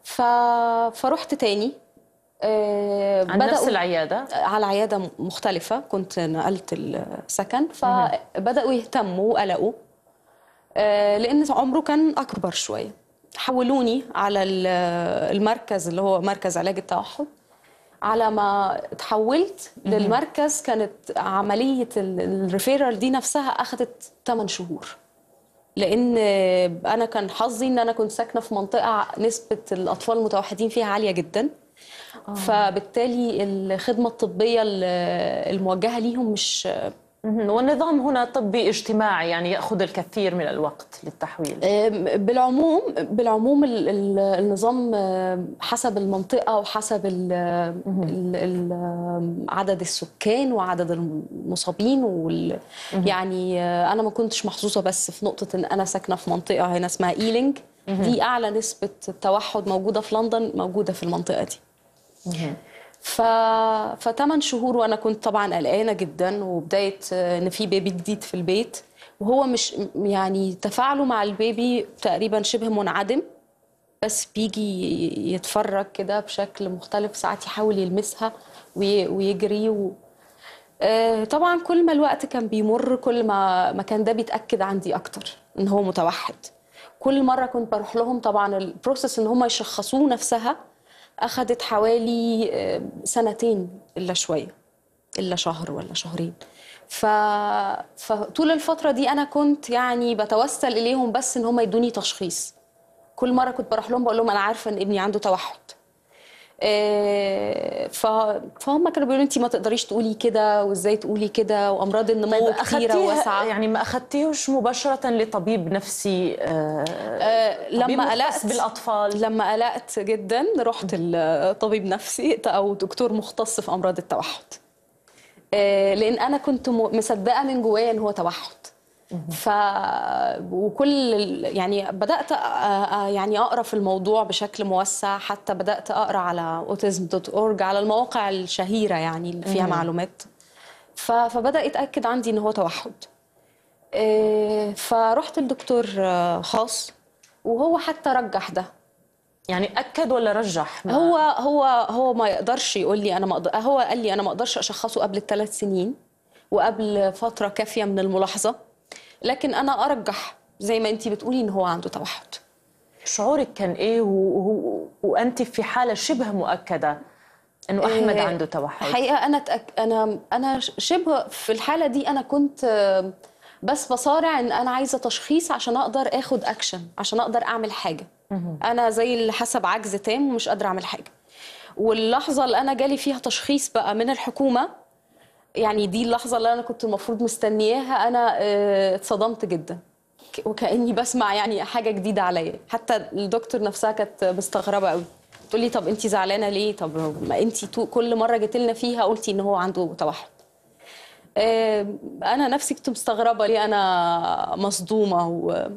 ف... فرحت تاني. آه،
عن نفس العيادة؟
على عيادة مختلفة. كنت نقلت السكن فبدأوا يهتموا وقلقوا آه، لأن عمره كان أكبر شوية. حولوني على ال- المركز اللي هو مركز علاج التوحد. على ما تحولت للمركز كانت عملية الريفيرال دي نفسها أخذت 8 شهور. لأن أنا كان حظي إن أنا كنت ساكنة في منطقة نسبة الأطفال المتوحدين فيها عالية جدا. فبالتالي الخدمة الطبية ال- الموجهة ليهم مش.
والنظام هنا طبي اجتماعي يعني يأخذ الكثير من الوقت للتحويل.
بالعموم بالعموم ال- ال- النظام حسب المنطقة وحسب عدد السكان وعدد المصابين وال يعني أنا ما كنتش محظوظة بس في نقطة إن أنا ساكنة في منطقة هنا اسمها ايلينج دي أعلى نسبة توحد موجودة في لندن موجودة في المنطقة دي. ف فثمان شهور وأنا كنت طبعا قلقانة جدا وبداية آه، إن في baby جديد في البيت. وهو مش يعني تفاعله مع ال baby تقريبا شبه منعدم. بس بيجي يتفرج كده بشكل مختلف ساعات يحاول يلمسها وي- ويجري و... آه، طبعا كل ما الوقت كان بيمر كل ما ما كان ده بيتأكد عندي أكتر إن هو متوحد. كل مرة كنت بروح لهم طبعا ال process إن هم يشخصوه نفسها أخذت حوالي آه، سنتين إلا شوية إلا شهر ولا شهرين ف... فطول الفترة دي أنا كنت يعني بتوسل إليهم بس إن هم يدوني تشخيص كل مرة كنت بروح لهم بقول لهم أنا عارفة إن ابني عنده توحد. فهم كانوا بيقولوا انت ما تقدريش تقولي كده وازاي تقولي كده وأمراض النمو كتيرة
أخدتيها-
وواسعه
يعني ما اخذتيهوش مباشرة لطبيب نفسي آه،
آه، لما قلقت
بالأطفال؟
لما قلقت جدا رحت لطبيب نفسي أو دكتور مختص في أمراض التوحد. آه، لأن أنا كنت مصدقة من جوايا إن هو توحد. ف وكل يعني بدأت يعني أقرأ في الموضوع بشكل موسع حتى بدأت أقرأ على autism.org على المواقع الشهيرة يعني اللي فيها. معلومات. فبدأ يتأكد عندي إن هو توحد. آه، فرحت لدكتور خاص وهو حتى رجح ده.
يعني أكد ولا رجح؟ ما-
هو هو هو ما يقدرش يقول لي أنا ما أقدر هو قال لي أنا ما أقدرش أشخصه قبل الثلاث سنين وقبل فترة كافية من الملاحظة. لكن أنا أرجح زي ما انت بتقولي إن هو عنده توحد.
شعورك كان إيه. وانت في حالة شبه مؤكدة إنه أحمد
آه،
عنده توحد.
حقيقة أنا تأك... أنا أنا شبه في الحالة دي أنا كنت بس بصارع إن أنا عايزة تشخيص عشان أقدر آخد اكشن عشان أقدر أعمل حاجة. أنا زي اللي حسب عجز تام ومش قادرة أعمل حاجة. واللحظة اللي أنا جالي فيها تشخيص بقى من الحكومة يعني دي اللحظة اللي أنا كنت المفروض مستنياها. أنا آه، اتصدمت جدا. وكأني بسمع يعني حاجة جديدة عليا. حتى الدكتور نفسها كانت مستغربة قوي تقول لي طب انت زعلانة ليه؟ طب ما انت كل مرة جيت لنا فيها قلتي إن هو عنده توحد. آه، أنا نفسي كنت مستغربة ليه أنا مصدومة. و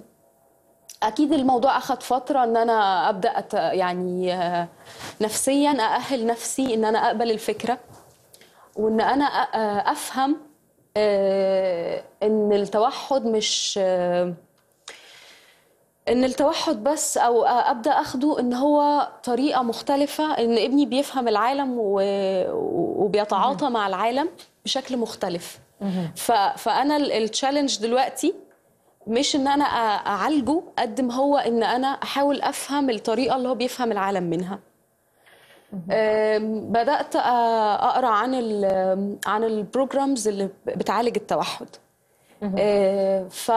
أكيد الموضوع اخذ فترة إن أنا ابدا يعني آه، نفسيا أأهل نفسي إن أنا أقبل الفكرة. وإن أنا أفهم آه، إن التوحد مش آه، إن التوحد بس أو أبدأ أخده إن هو طريقة مختلفة إن ابني بيفهم العالم وبيتعاطى مع العالم بشكل مختلف. فأنا ال challenge دلوقتي مش إن أنا أعالجه قد ما هو إن أنا أحاول أفهم الطريقة اللي هو بيفهم العالم منها. بدأت أقرأ عن ال عن ال programs اللي بتعالج التوحد. أه، ف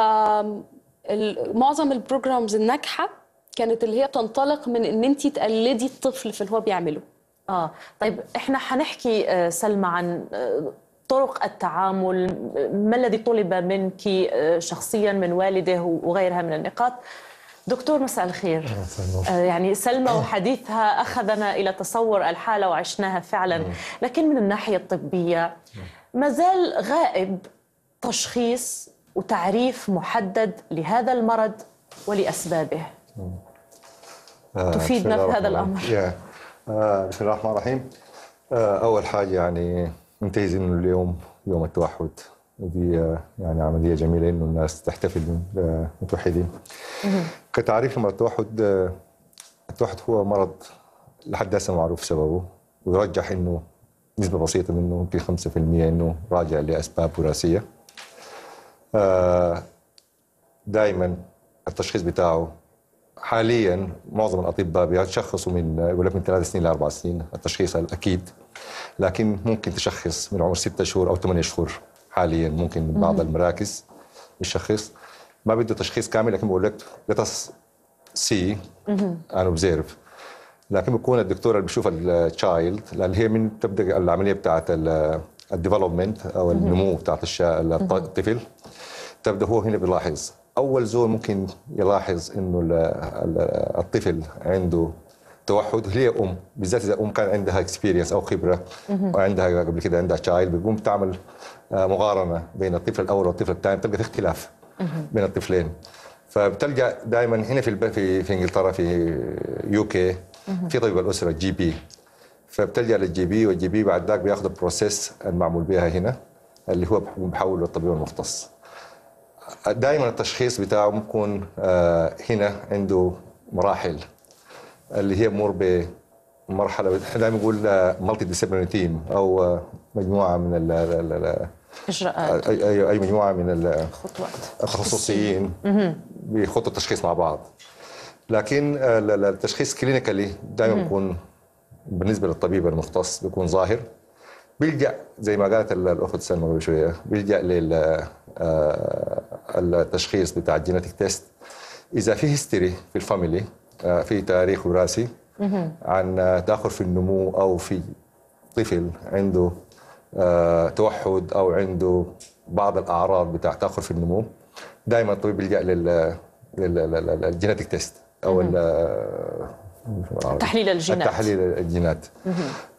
معظم ال programs الناجحة كانت اللي هي بتنطلق من إن انت تقلدي الطفل في اللي هو بيعمله.
آه طيب إحنا حنحكي آه، سلمى عن آه، طرق التعامل ما الذي طلب منك آه، شخصيا من والده وغيرها من النقاط؟ دكتور مساء الخير. آه، يعني سلمى وحديثها أخذنا إلى تصور الحالة وعشناها فعلا. لكن من الناحية الطبية ما زال غائب تشخيص وتعريف محدد لهذا المرض ولأسبابه.
آه،
تفيدنا في هذا الأمر.
آه، بسم الله الرحمن الرحيم. أول حاجة يعني ننتهز إنه اليوم يوم التوحد. ودي آه، يعني عملية جميلة إنه الناس تحتفل بالمتوحدين كتعريف مرض التوحد آه، التوحد هو مرض لحد هسه معروف سببه ويرجح إنه نسبة بسيطة منه يمكن 5% إنه راجع لأسباب وراثية. دائما التشخيص بتاعه حاليا معظم الأطباء بيشخصوا من يقول لك من ثلاث سنين لأربع سنين التشخيص الأكيد لكن ممكن تشخص من عمر ستة شهور أو ثمانية شهور. حاليا ممكن من بعض المراكز يشخص ما بده تشخيص كامل لكن بقول لك let's see and observe لكن بيكون الدكتور اللي بيشوف ال child لأن هي من تبدأ العملية بتاعت ال development أو النمو بتاعت الطفل. تبدأ هو هنا بيلاحظ. أول زول ممكن يلاحظ إنه ال- ال- الطفل عنده توحد. هي أم بالذات إذا أم كان عندها experience أو خبرة وعندها قبل كده عندها child بتقوم تعمل آه، مقارنة بين الطفل الأول والطفل الثاني بتلقى في اختلاف بين الطفلين. فبتلقى دائما هنا في في في إنجلترا في UK في طبيب الأسرة ال GP فبتلجا لل GP وال GP بعد ذاك بياخذ ال process المعمول بها هنا اللي هو بحوله للطبيب المختص. دائما التشخيص بتاعه بيكون آه، هنا عنده مراحل. اللي هي بمر بمرحلة إحنا دائما نقول multidisciplinary team أو مجموعة من ال ال- ال- إجراءات. أي أي مجموعة من ال-
خطوات.
الخصوصيين بيخطوا التشخيص مع بعض. لكن ال- ال- التشخيص clinically دائما بيكون بالنسبة للطبيب المختص بيكون ظاهر. بيلجأ زي ما قالت ال- الأخت سلمى قبل شوية بيلجأ لل آه، التشخيص بتاع ال genetic test إذا في history في ال family في تاريخ وراثي عن آه، تأخر في النمو أو في طفل عنده آه، توحد أو عنده بعض الأعراض بتاع تأخر في النمو. دائما الطبيب بيلجأ لل لل genetic test أو
تحليل الجينات.
تحليل الجينات.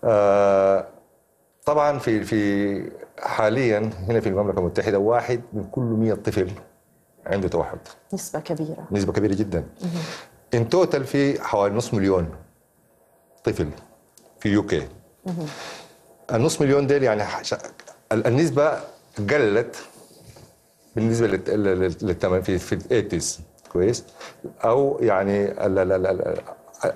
آه، طبعا في في حاليا هنا في المملكة المتحدة واحد من كل 100 طفل عنده توحد.
نسبة كبيرة.
نسبة كبيرة جدا. in total في حوالي نص مليون طفل في UK النص مليون ديل يعني النسبة قلت بالنسبة للت- لل- لل- للتم- في في ال eighties كويس أو يعني ال- ال- ال- ال-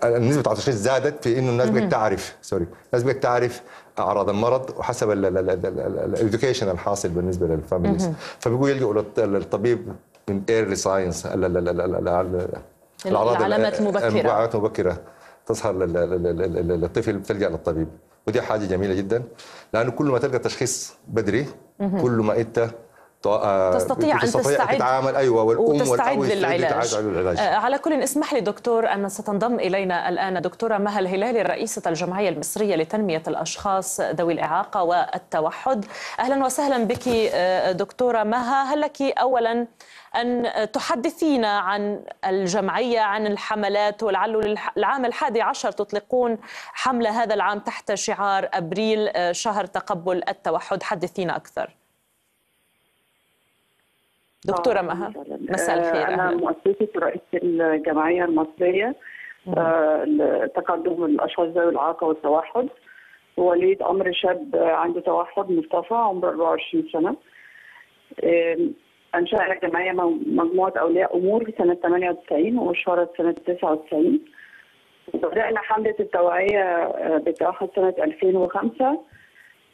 النسبة بتاعت التشخيص زادت في انه الناس بقت تعرف sorry الناس بقت تعرف اعراض المرض وحسب ال education الحاصل بالنسبة لل families فبيقوا يلجؤوا للط- للطبيب من early signs
العلامات المبكرة.
العلامات المبكره تظهر لل- لل- لل- لل- للطفل بتلجا للطبيب ودي حاجة جميلة جدا لأنه كل ما تلقى تشخيص بدري كل ما أنت آه،
تستطيع أن تستعد
تتعامل. أيوه والأم
وتستعد للعلاج. آه، على كل اسمح لي دكتور أن ستنضم إلينا الآن دكتورة مها الهلالي رئيسة الجمعية المصرية لتنمية الأشخاص ذوي الإعاقة والتوحد. أهلا وسهلا بك آه، دكتورة مها. هل لك أولا أن تحدثينا عن الجمعية عن الحملات ولعل العام الحادي عشر تطلقون حملة هذا العام تحت شعار أبريل آه، شهر تقبل التوحد. حدثينا أكثر. دكتورة مها مساء الخير.
أنا مؤسسة رئيسة الجمعية المصرية آه، لتقدم الأشخاص ذوي الإعاقة والتوحد. ووليد أمر شاب عنده توحد مصطفى عمره 24 سنة. أنشأنا الجمعية مو- مجموعة أولياء أمور سنة 98 وشهرت سنة 99 بدأنا حملة التوعية آه، بالتوحد سنة 2005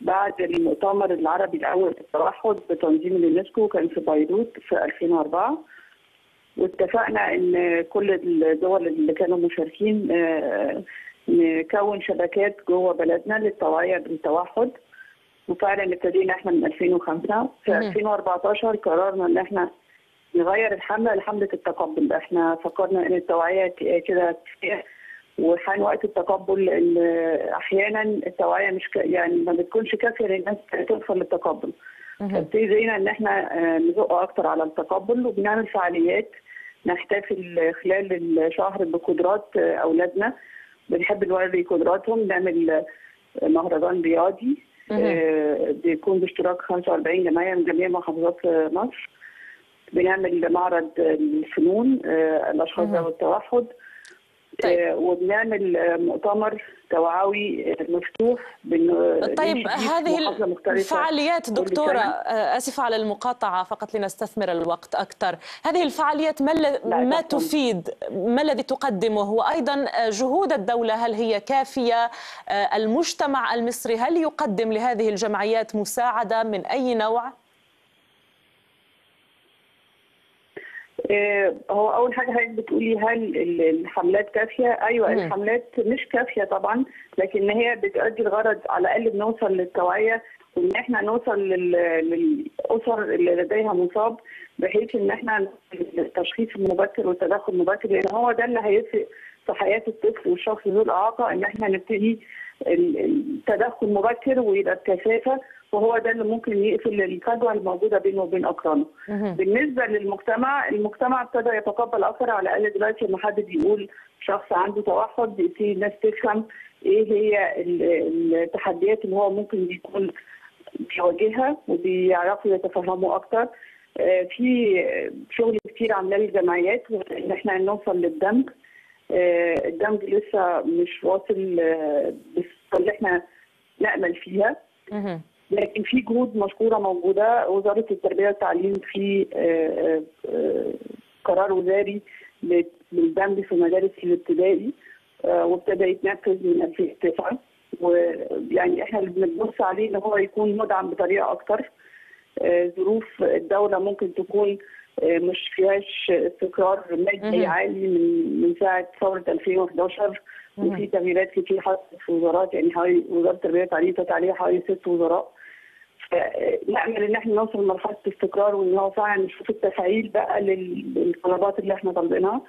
بعد المؤتمر العربي الأول للتوحد بتنظيم اليونسكو كان في بيروت في 2004 واتفقنا إن كل الدول اللي كانوا مشاركين آه، نكون شبكات جوه بلدنا للتوعية بالتوحد. وفعلا ابتدينا إحنا من 2005 في
مهم.
2014 قررنا إن إحنا نغير الحملة لحملة التقبل. إحنا فكرنا إن التوعية كده وحان وقت التقبل أحيانا التوعية مش ك... يعني ما بتكونش كافية للناس توصل للتقبل. فابتدينا إن إحنا آه، نزق أكتر على التقبل وبنعمل فعاليات نحتفل خلال الشهر بقدرات آه، أولادنا. بنحب نوري قدراتهم نعمل آه، مهرجان رياضي. بيكون باشتراك 45 جمعيه من جميع محافظات آه، مصر. بنعمل معرض الفنون آه، الأشخاص ذوي التوحد.
طيب.
آه، وبنعمل آه، مؤتمر توعوي آه، مفتوح
طيب هذه الفعاليات دكتورة آسفة على المقاطعة فقط لنستثمر الوقت أكثر. هذه الفعاليات ما, ما. تفيد ما الذي تقدمه؟ وأيضا جهود الدولة هل هي كافية؟ المجتمع المصري هل يقدم لهذه الجمعيات مساعدة من أي نوع
آه، هو أول حاجة حضرتك بتقولي هل ال- الحملات كافية أيوه
مم.
الحملات مش كافية طبعا لكن هي بتؤدي الغرض على الأقل بنوصل للتوعية وإن إحنا نوصل لل- للأسر اللي لديها مصاب بحيث إن إحنا نوصل للتشخيص المبكر والتدخل المبكر لأن هو ده اللي هيفرق في حياة الطفل والشخص ذو الإعاقة إن إحنا نبتدي ال- التدخل مبكر ويبقى بكثافه وهو ده اللي ممكن يقفل الفجوه الموجودة بينه وبين اقرانه. بالنسبة للمجتمع المجتمع ابتدى يتقبل أكثر على الأقل دلوقتي لما حد بيقول شخص عنده توحد بيبتدي الناس تفهم إيه هي ال- التحديات اللي هو ممكن يكون بيواجهها وبيعرفوا يتفهموا أكتر آه، في شغل كتير عاملاه الجمعيات ان إحنا نوصل للدمج آه، الدمج لسه مش واصل آه، بالصورة اللي إحنا نأمل فيها. لكن في جهود مشكورة موجودة. وزارة التربية والتعليم في آه، آه، قرار وزاري للدمج في المدارس الابتدائي آه، وابتدى يتنفذ من 2009 ويعني إحنا اللي بنبص عليه إن هو يكون مدعم بطريقة أكتر. آه، ظروف الدولة ممكن تكون مش فيهاش استقرار مادي. عالي من من ساعة ثورة 2011 وفي تغييرات كتير حصلت في وزارات يعني حوالي وزارة التربية والتعليم فات عليها حوالي ست وزراء. فنأمل إن إحنا نوصل لمرحلة استقرار وإن هو فعلا نشوف التفعيل بقى لل- للطلبات اللي إحنا طالبينها.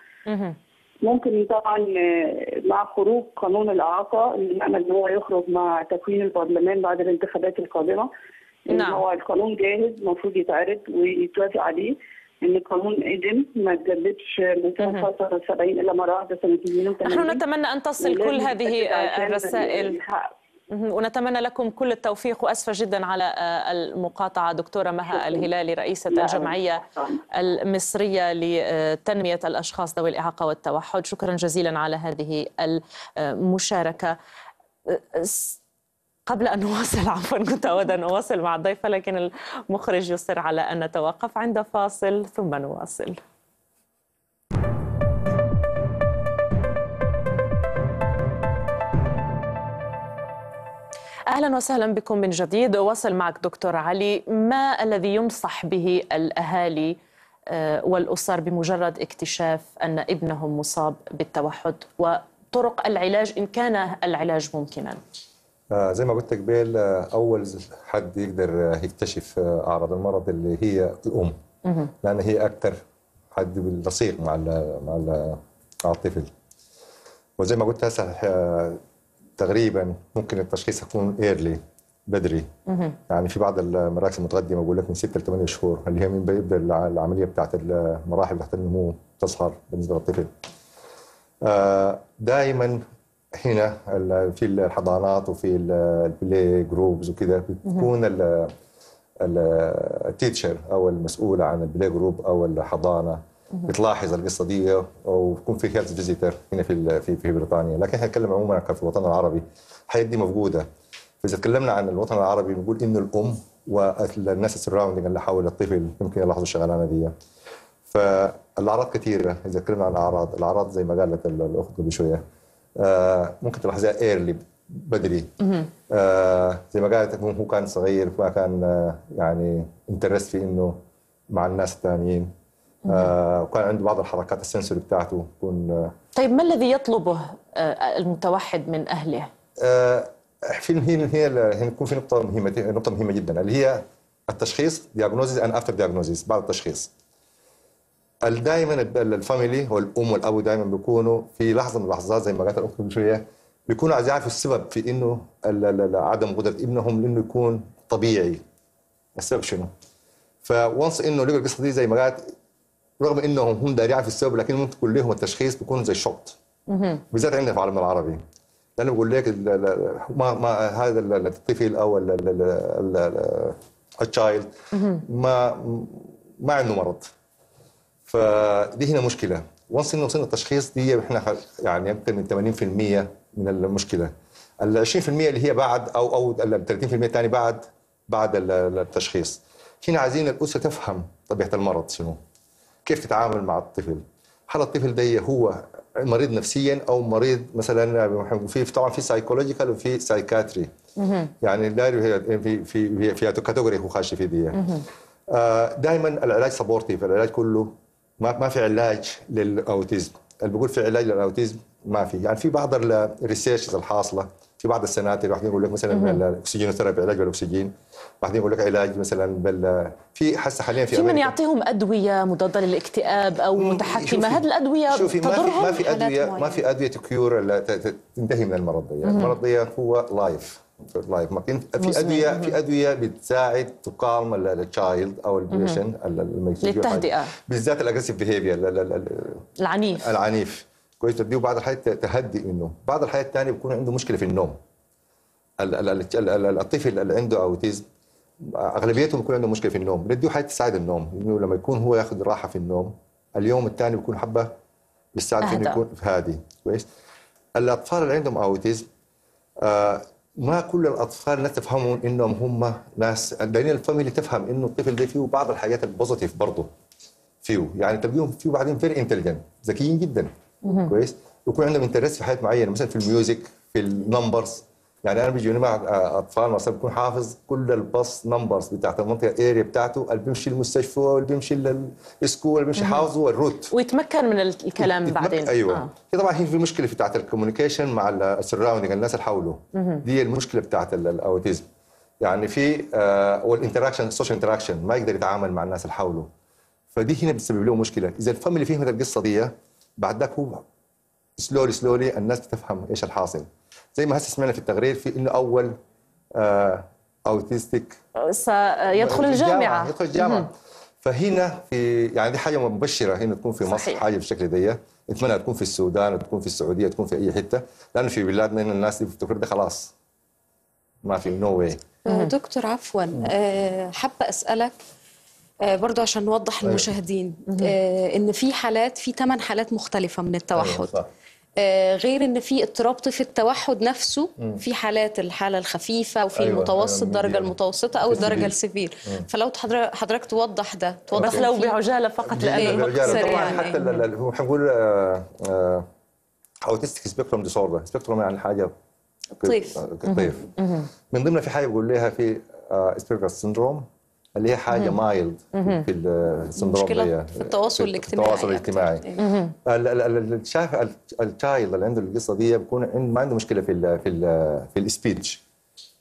ممكن طبعا آه، مع خروج قانون الإعاقة اللي نأمل إن هو يخرج مع تكوين البرلمان بعد الانتخابات القادمة إن
نعم.
هو القانون جاهز المفروض يتعرض ويتوافق عليه إن القانون قدم ما اتجددش من سنة
مهم.
75 إلا مرة واحدة سنة 82
نحن نتمنى أن تصل كل هذه الرسائل. ونتمنى لكم كل التوفيق وأسفة جدا على آه، المقاطعة دكتورة مها. الهلالي رئيسة الجمعية. المصرية لتنمية الأشخاص ذوي الإعاقة والتوحد شكرا جزيلا على هذه المشاركة س- قبل أن نواصل [LAUGHS] عفوا كنت أود أن أواصل مع الضيفة لكن المخرج يصر على أن نتوقف عند فاصل ثم نواصل أهلا وسهلا بكم من جديد. واصل معك دكتور علي ما الذي ينصح به الأهالي آه، والأسر بمجرد اكتشاف أن ابنهم مصاب بالتوحد وطرق العلاج إن كان العلاج ممكنا؟
آه، زي ما قلت قبل آه، أول حد يقدر يكتشف أعراض المرض اللي هي الأم.
مهم.
لأن هي أكثر حد باللصيق مع ال مع ال مع الطفل. وزي ما قلت هسه تقريبا ممكن التشخيص يكون early بدري. يعني في بعض المراكز المتقدمة بقول لك من 6 ل 8 شهور اللي هي من بيبدا الع- العملية بتاعت المراحل بتاعت النمو تظهر بالنسبة للطفل. دائما هنا في الحضانات وفي ال- ال play groups وكذا بتكون ال- ال- ال teacher أو المسؤوله عن ال play group أو الحضانة بتلاحظ القصة دي أو بيكون في health visitor هنا في في في بريطانيا. لكن إحنا نتكلم عموما في الوطن العربي. الحاجة دي موجودة. فإذا تكلمنا عن الوطن العربي بنقول إنه الأم والناس ال surrounding اللي حول الطفل يمكن يلاحظوا الشغلانة دي. فالأعراض كثيرة. إذا تكلمنا عن الأعراض. الأعراض زي ما قالت ال- الأخت قبل شوية. آه ممكن تلاحظها early بدري. آه زي ما قالت هو هو كان صغير ما كان آه يعني interest في إنه مع الناس الثانيين آه وكان عنده بعض الحركات السنسوري بتاعته تكون آه
طيب ما الذي يطلبه آه، المتوحد من أهله
آه، في هي هي يكون في نقطة مهمة نقطة مهمة جدا اللي هي التشخيص diagnosis and after diagnosis بعد التشخيص. دائما الفاميلي والأم والأب دائما بيكونوا في لحظة من اللحظات زي ما قالت الأخت قبل شوية بيكونوا عايزين يعرفوا السبب في إنه عدم قدرة ابنهم لأنه يكون طبيعي. السبب شنو؟ ف once إنه لقوا القصة دي زي ما قالت رغم إنهم هم دارين يعرفوا السبب لكن ممكن تكون لهم التشخيص بيكون زي shock. بالذات عندنا في العالم العربي. لأنه بقول لك ما ما هذا ال- الطفل أو ال- ال- ال- ال- ال child ما ما عنده مرض. فدي هنا مشكلة. once إنه وصلنا التشخيص دي إحنا يعني يمكن من 80% من المشكلة. ال 20% اللي هي بعد أو أو ال 30% الثاني بعد بعد ال- ال- التشخيص. هنا عايزين الأسرة تفهم طبيعة المرض شنو. كيف تتعامل مع الطفل؟ هل الطفل ده هو مريض نفسيا أو مريض مثلا في طبعا في psychological وفي psychiatry يعني داير في في في في category هو خاش في دي دائما العلاج supportive العلاج كله ما ما في علاج لل autism. اللي بيقول في علاج لل autism ما في. يعني في بعض ال researches الحاصلة في بعض السناتر واحدين يقول لك مثلا ال oxygen therapy علاج بالأكسجين. بعدين يقول لك علاج مثلا بال في هسه حاليا في
في من يعطيهم أدوية مضادة للاكتئاب أو متحكمه هذه الأدوية
شوفي ما في
تضرهم
ما في ادويه ما. في أدوية ت cure تنتهي من المرض ده. المرض ده هو life life ما في. ادويه في أدوية بتساعد تقاوم ال child أو ال patient
للتهدئة.
بالذات ال aggressive behavior
العنيف.
العنيف. كويس. تديه بعض الحاجات تهدي منه. بعض الحاجات الثانية بيكون عنده مشكلة في النوم. ال- ال- ال- ال- الطفل اللي عنده autism أغلبيتهم بيكون عنده مشكلة في النوم. بنديه حاجة تساعد النوم. إنه لما يكون هو ياخذ راحة في النوم اليوم الثاني بيكون حبة بيساعد في انه. يكون هادي. كويس؟ الأطفال اللي عندهم autism آه ما كل الأطفال الناس تفهمون إنهم هم ناس. لأن ال family تفهم إنه الطفل ده فيه بعض الحاجات ال positive برضه فيه. يعني تلاقيهم فيه بعدين very intelligent ذكيين جدا. كويس؟ يكون عندهم interest في حاجات معينة مثلا في ال music في ال numbers يعني أنا بيجوني مع أطفال مثلا بكون حافظ كل ال bus numbers بتاعت المنطقة area بتاعته اللي بيمشي المستشفى واللي بيمشي ال school اللي بيمشي حافظه ال route
ويتمكن من الكلام بعدين.
أيوه.
آه.
آه. طبعا هي في مشكلة في بتاعت ال communication مع ال surrounding الناس اللي حوله. دي المشكلة بتاعت ال- ال autism يعني في آه وال interaction ال social interaction ما يقدر يتعامل مع الناس اللي حوله. فدي هنا بتسبب له مشكلة. إذا ال family فهمت القصة دي بعد ذاك هو slowly slowly الناس بتفهم إيش الحاصل. زي ما هسه سمعنا في التقرير في إنه أول آه autistic.
سيدخل الجامعة.
يدخل الجامعة. فهنا في يعني دي حاجة مبشرة هنا تكون في مصر
صحيح.
حاجة بالشكل دي. اتمنى تكون في السودان تكون في السعودية تكون في أي حتة. لأنه في بلادنا هنا الناس دي بتفكر ده خلاص ما في no way
آه، دكتور عفوا. آه، حابة أسألك آه، برضو عشان نوضح
أيوة.
للمشاهدين آه، إن في حالات في ثمان حالات مختلفة من التوحد.
صح.
آه، غير إن في اضطراب طيف التوحد نفسه في حالات الحالة الخفيفة وفي
أيوة،
المتوسط الدرجه
ال
medium. المتوسطة
أو.
الدرجه ال severe فلو حضرتك حضرتك توضح ده توضح
لو
في-
بعجالة فقط
سريع.
طبعا
يعني.
حتى ال- ال- هو حنقول autistic spectrum disorder spectrum يعني حاجة
طيف.
آه، طيف من ضمنها في حاجة بقول لها في Asperger syndrome اللي هي حاجة mild في ال syndrome
مشكلة
دي
في التواصل الاجتماعي
التواصل الاجتماعي.
أكتر.
ال- ال- ال- الشاف ال- ال child اللي عنده القصة دي بيكون ما عنده مشكلة في ال في ال في ال speech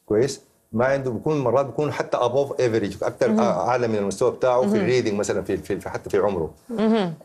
كويس؟ ما عنده بيكون مرات بيكون حتى above average أكثر أعلى من المستوى بتاعه في ال reading مثلا في, في في- حتى في عمره. ال-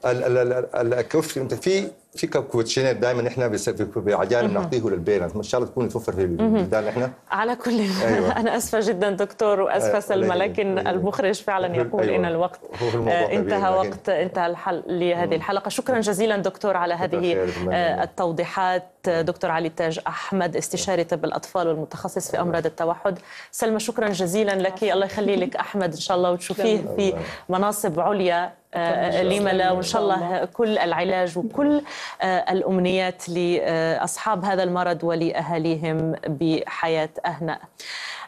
ال- ال- ال- الكوف أنت في في questionnaire دائما إحنا بس- في- بعجاله بنعطيه لل parent إن شاء الله تكون توفر في البلدان إحنا
على كل
أيوة. [LAUGHS]
أنا أسفة جدا دكتور وأسفة
آه،
سلمى لكن
لا.
المخرج فعلا يقول
أيوة.
إن الوقت آه، انتهى وقت انتهى الحل لهذه الحلقة. شكرا جزيلا دكتور على هذه. آه، التوضيحات. دكتور علي تاج أحمد استشاري طب الأطفال والمتخصص في أمراض التوحد. سلمى شكرا جزيلا لك. الله يخلي لك أحمد إن شاء الله وتشوفيه في مناصب عليا. لما لا وإن شاء الله كل العلاج وكل آه، الأمنيات لأصحاب هذا المرض ولأهاليهم بحياة أهنأ.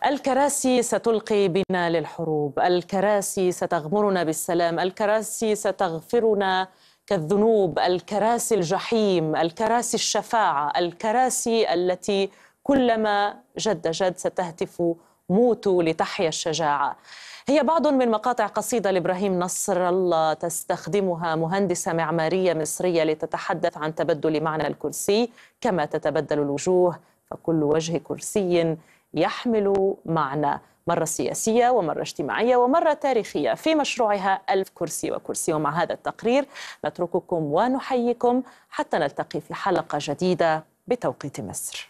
الكراسي ستلقي بنا للحروب. الكراسي ستغمرنا بالسلام. الكراسي ستغفرنا كالذنوب. الكراسي الجحيم. الكراسي الشفاعة. الكراسي التي كلما جد جد ستهتف موتوا لتحيا الشجاعة. هي بعض من مقاطع قصيدة لإبراهيم نصر الله تستخدمها مهندسة معمارية مصرية لتتحدث عن تبدل معنى الكرسي كما تتبدل الوجوه فكل وجه كرسي يحمل معنى مرة سياسية ومرة اجتماعية ومرة تاريخية. في مشروعها ألف كرسي وكرسي ومع هذا التقرير نترككم ونحييكم حتى نلتقي في حلقة جديدة بتوقيت مصر.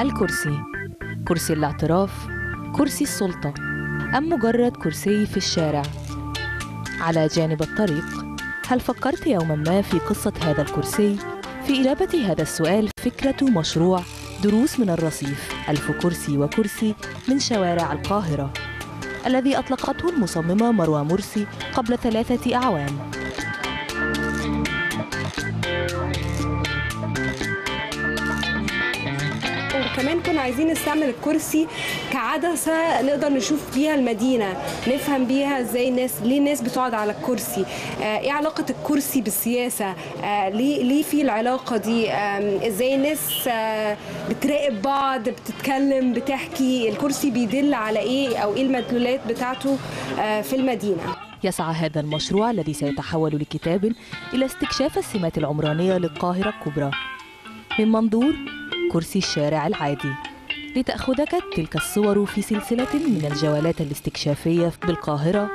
الكرسي كرسي الاعتراف كرسي السلطة أم مجرد كرسي في الشارع على جانب الطريق هل فكرت يوما ما في قصة هذا الكرسي؟ في إجابة هذا السؤال فكرة مشروع دروس من الرصيف ألف كرسي وكرسي من شوارع القاهرة الذي أطلقته المصممة مروى مرسي قبل ثلاثة أعوام
وكمان كنا عايزين نستعمل الكرسي كعدسة نقدر نشوف بيها المدينة نفهم بيها إزاي الناس ليه الناس بتقعد على الكرسي آه إيه علاقة الكرسي بالسياسة آه ليه ليه في العلاقة دي إزاي الناس آه بتراقب بعض بتتكلم بتحكي الكرسي بيدل على إيه أو إيه المدلولات بتاعته في المدينة.
يسعى هذا المشروع الذي سيتحول لكتاب إلى استكشاف السمات العمرانية للقاهرة الكبرى. من منظور كرسي الشارع العادي. لتأخذك تلك الصور في سلسلة من الجولات الاستكشافية بالقاهرة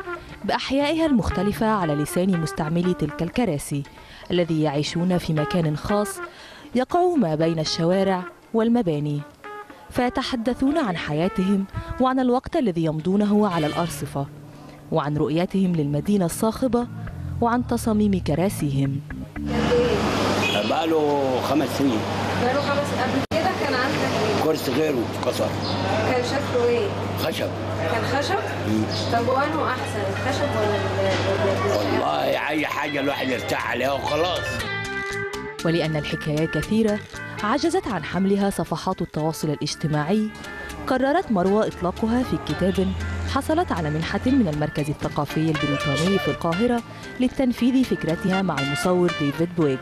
بأحيائها المختلفة على لسان مستعملي تلك الكراسي الذي يعيشون في مكان خاص يقع ما بين الشوارع والمباني. فيتحدثون عن حياتهم وعن الوقت الذي يمضونه على الأرصفة وعن رؤيتهم للمدينة الصاخبة وعن تصاميم كراسيهم.
بقاله خمس سنين.
بقاله خمس قبل
كرسي غيره اتكسر
كان شكله إيه؟
خشب.
كان خشب؟ طب وانه أحسن الخشب ولا
والله أي حاجة الواحد يرتاح عليها وخلاص.
ولأن الحكايات كثيرة عجزت عن حملها صفحات التواصل الاجتماعي قررت مروى إطلاقها في كتاب حصلت على منحة من المركز الثقافي البريطاني في القاهرة للتنفيذ فكرتها مع المصور ديفيد بويك.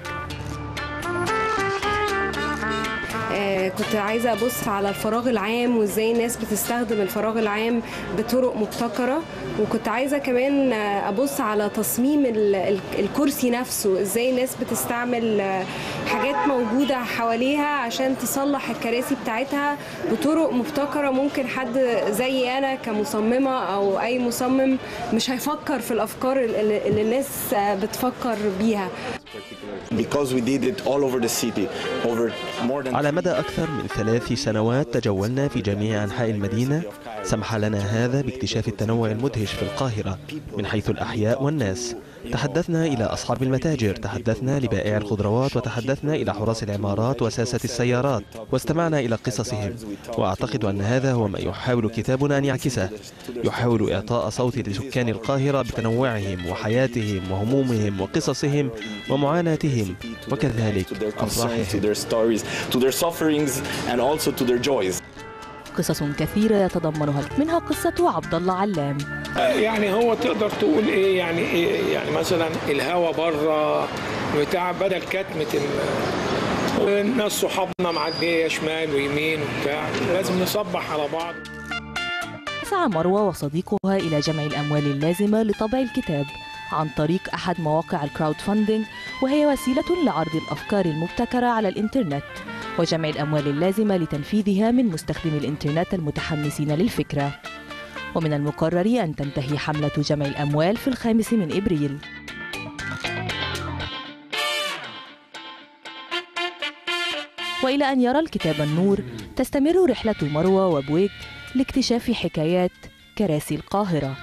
كنت عايزة أبص على الفراغ العام وإزاي الناس بتستخدم الفراغ العام بطرق مبتكرة. وكنت عايزة كمان أبص على تصميم ال- ال- الكرسي نفسه إزاي الناس بتستعمل حاجات موجودة حواليها عشان تصلح الكراسي بتاعتها بطرق مبتكرة ممكن حد زي أنا كمصممة أو أي مصمم مش هيفكر في الأفكار اللي الناس بتفكر بيها.
على مدى أكثر من ثلاث سنوات تجولنا في جميع أنحاء المدينة سمح لنا هذا باكتشاف التنوع المدهش في القاهرة من حيث الأحياء والناس. تحدثنا إلى أصحاب المتاجر تحدثنا لبائع الخضروات وتحدثنا إلى حراس العمارات وساسة السيارات واستمعنا إلى قصصهم. وأعتقد أن هذا هو ما يحاول كتابنا أن يعكسه. يحاول إعطاء صوت لسكان القاهرة بتنوعهم وحياتهم وهمومهم وقصصهم ومعاناتهم. وكذلك أفراحهم.
قصص كثيرة يتضمنها. منها قصة عبد الله علام.
يعني هو تقدر تقول إيه؟ يعني إيه؟ يعني مثلا الهوا بره بتاع بدل كتمة ال- الناس صحابنا معدية شمال ويمين وبتاع. لازم نصبح على بعض.
سعى مروة وصديقها إلى جمع الأموال اللازمة لطبع الكتاب عن طريق أحد مواقع الكراود فاندنج وهي وسيلة لعرض الأفكار المبتكرة على الإنترنت. وجمع الأموال اللازمة لتنفيذها من مستخدمي الإنترنت المتحمسين للفكرة. ومن المقرر أن تنتهي حملة جمع الأموال في الخامس من إبريل. وإلى أن يرى الكتاب النور تستمر رحلة مروة وبويك لاكتشاف حكايات كراسي القاهرة.